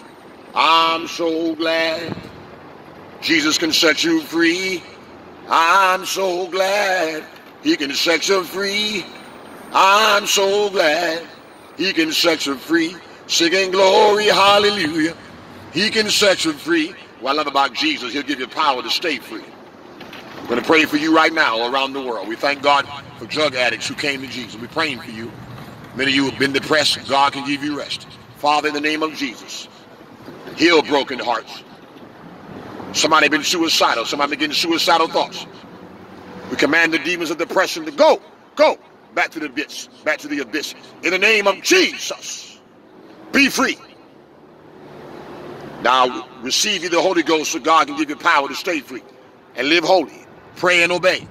I'm so glad Jesus can set you free. I'm so glad he can set you free. I'm so glad he can set you free. Singing glory, hallelujah. He can set you free. What I love about Jesus, he'll give you power to stay free. I'm going to pray for you right now around the world. We thank God for drug addicts who came to Jesus. We're praying for you. Many of you have been depressed. God can give you rest. Father, in the name of Jesus, heal broken hearts. Somebody been suicidal. Somebody getting suicidal thoughts. We command the demons of depression to go, go back to the abyss, back to the abyss. In the name of Jesus, be free. Now receive you the Holy Ghost so God can give you power to stay free and live holy. Pray and obey.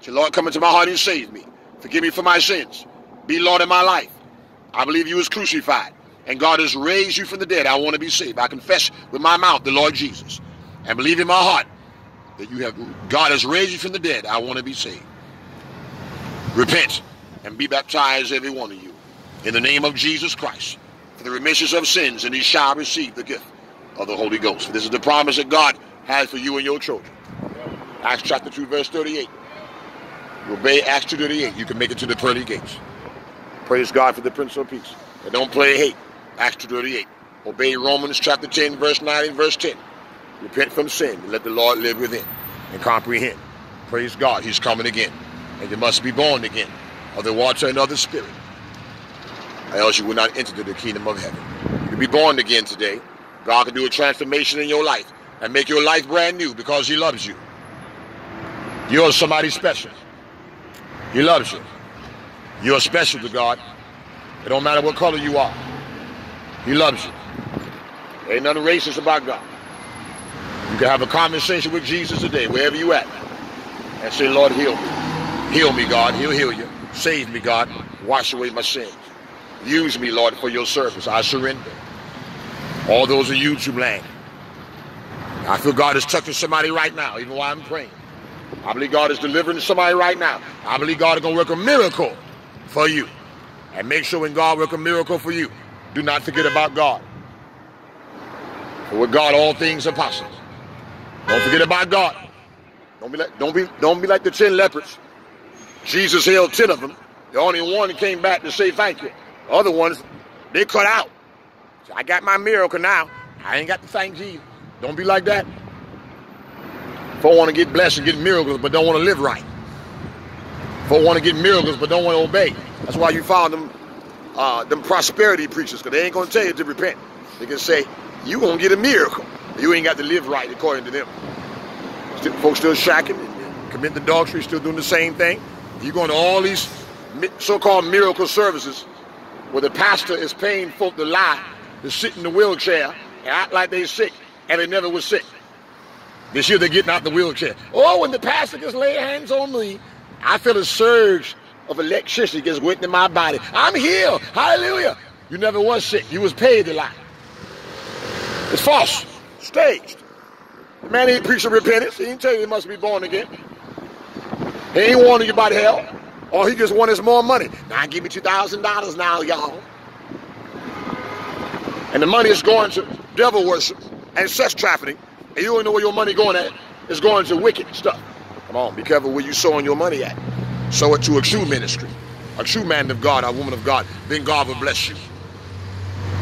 Say, Lord, come into my heart and save me. Forgive me for my sins. Be Lord in my life. I believe you was crucified and God has raised you from the dead. I want to be saved. I confess with my mouth the Lord Jesus and believe in my heart that you have God has raised you from the dead. I want to be saved. Repent and be baptized, every one of you, in the name of Jesus Christ for the remission of sins, and he shall receive the gift of the Holy Ghost. This is the promise that God has for you and your children. Acts chapter 2, verse 38. You obey Acts 2 38, you can make it to the pearly gates. Praise God for the Prince of Peace. And don't play hate. Acts 2 38. Obey Romans chapter 10, verse 9 and verse 10. Repent from sin and let the Lord live within and comprehend. Praise God, He's coming again. And you must be born again of the water and of the Spirit. Or else you will not enter the kingdom of heaven. You be born again today. God can do a transformation in your life and make your life brand new because He loves you. You're somebody special. He loves you. You're special to God. It don't matter what color you are. He loves you. ain't nothing racist about God. You can have a conversation with Jesus today, wherever you at, and say, Lord, heal me. Heal me, God. He'll heal you. Save me, God. Wash away my sins. Use me, Lord, for your service. I surrender. All those in YouTube land. I feel God is touching somebody right now, even while I'm praying. I believe God is delivering somebody right now. I believe God is going to work a miracle for you. And make sure when God work a miracle for you, do not forget about God. For with God, all things are possible. Don't forget about God. Don't be like, don't be, don't be like the ten lepers. Jesus healed ten of them. The only one came back to say thank you. The other ones, they cut out. So I got my miracle now. I ain't got to thank Jesus. Don't be like that. If I want to get blessed and get miracles, but don't want to live right. If I want to get miracles, but don't want to obey. That's why you found them, uh, them prosperity preachers, because they ain't going to tell you to repent. They can say, you going to get a miracle. You ain't got to live right according to them. Still, folks still shacking committing adultery, still doing the same thing. You going to all these so-called miracle services where the pastor is paying folk to lie, to sit in the wheelchair and act like they sick, and they never was sick. This year they're getting out the wheelchair. Oh, when the pastor just lay hands on me, I feel a surge of electricity just went into my body. I'm healed. Hallelujah. You never was sick. You was paid to lie. It's false. Staged. The man ain't preaching repentance. He ain't tell you he must be born again. He ain't warning you about hell. All he just wants is more money. Now give me $2,000 now, y'all. And the money is going to devil worship and sex trafficking and you don't know where your money going at. It's going to wicked stuff. Come on, be careful where you sowing your money at. Sow it to a true ministry, a true man of God, a woman of God. Then God will bless you.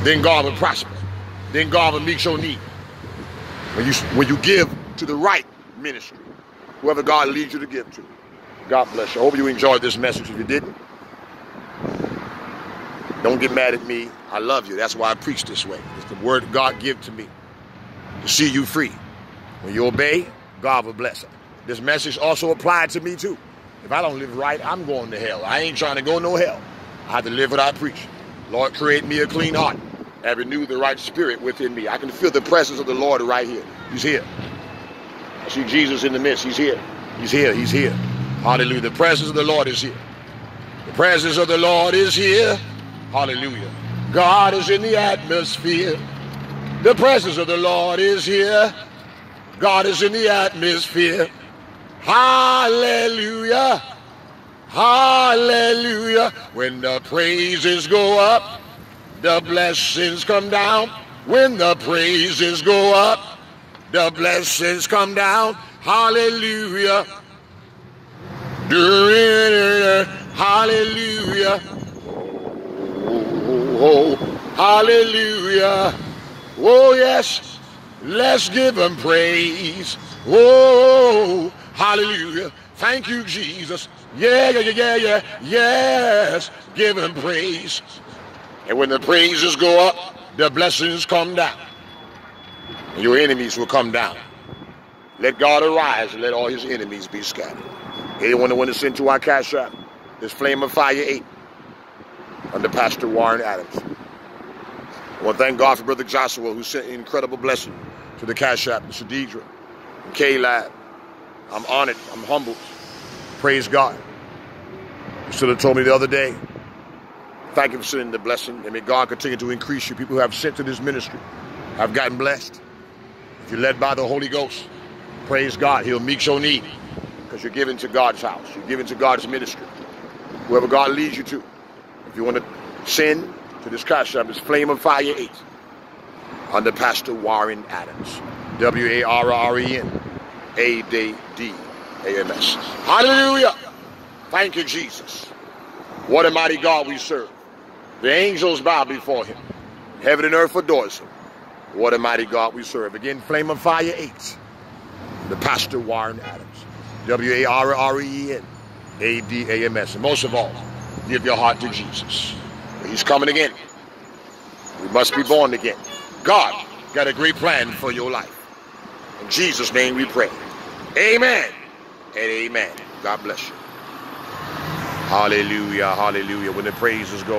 Then God will prosper. Then God will meet your need. When you when you give to the right ministry, whoever God leads you to give to. God bless you. I hope you enjoyed this message. If you didn't, don't get mad at me. I love you. That's why I preach this way. It's the word God give to me to see you free. When you obey, God will bless it. This message also applied to me too. If I don't live right, I'm going to hell. I ain't trying to go no hell. I have to live what I preach. Lord, create me a clean heart and renew the right spirit within me. I can feel the presence of the Lord right here. He's here. I see Jesus in the midst. He's here. He's here. He's here. Hallelujah. The presence of the Lord is here. The presence of the Lord is here. Hallelujah. God is in the atmosphere. The presence of the Lord is here. God is in the atmosphere. Hallelujah. Hallelujah. When the praises go up, the blessings come down. When the praises go up, the blessings come down. Hallelujah. Hallelujah. Oh, oh, oh, hallelujah. Oh, yes. Let's give him praise. Oh, hallelujah. Thank you, Jesus. Yeah, yeah, yeah, yeah, Yes. Give him praise. And when the praises go up, the blessings come down. And your enemies will come down. Let God arise and let all his enemies be scattered. Anyone that want to send to our cash app, this Flame of Fire 8 under Pastor Warren Adams. I want to thank God for Brother Joshua who sent an incredible blessing to the cash app, the Sadidra, K-Lab. I'm honored. I'm humbled. Praise God. You should have told me the other day. Thank you for sending the blessing. And may God continue to increase you. People who have sent to this ministry have gotten blessed. If you're led by the Holy Ghost, praise God. He'll meet your need because you're giving to God's house. You're giving to God's ministry. Whoever God leads you to. If you want to send to this cash app, it's Flame of Fire 8 under Pastor Warren Adams. W-A-R-R-E-N A-D-D-A-M-S. Hallelujah. Thank you, Jesus. What a mighty God we serve. The angels bow before him. Heaven and earth adores him. What a mighty God we serve. Again, Flame of Fire 8. The Pastor Warren Adams. W-A-R-R-E-N. A-D-A-M-S. And most of all, give your heart to Jesus. He's coming again. We must be born again. God got a great plan for your life. In Jesus' name we pray. Amen and amen. God bless you. Hallelujah, hallelujah. When the praises go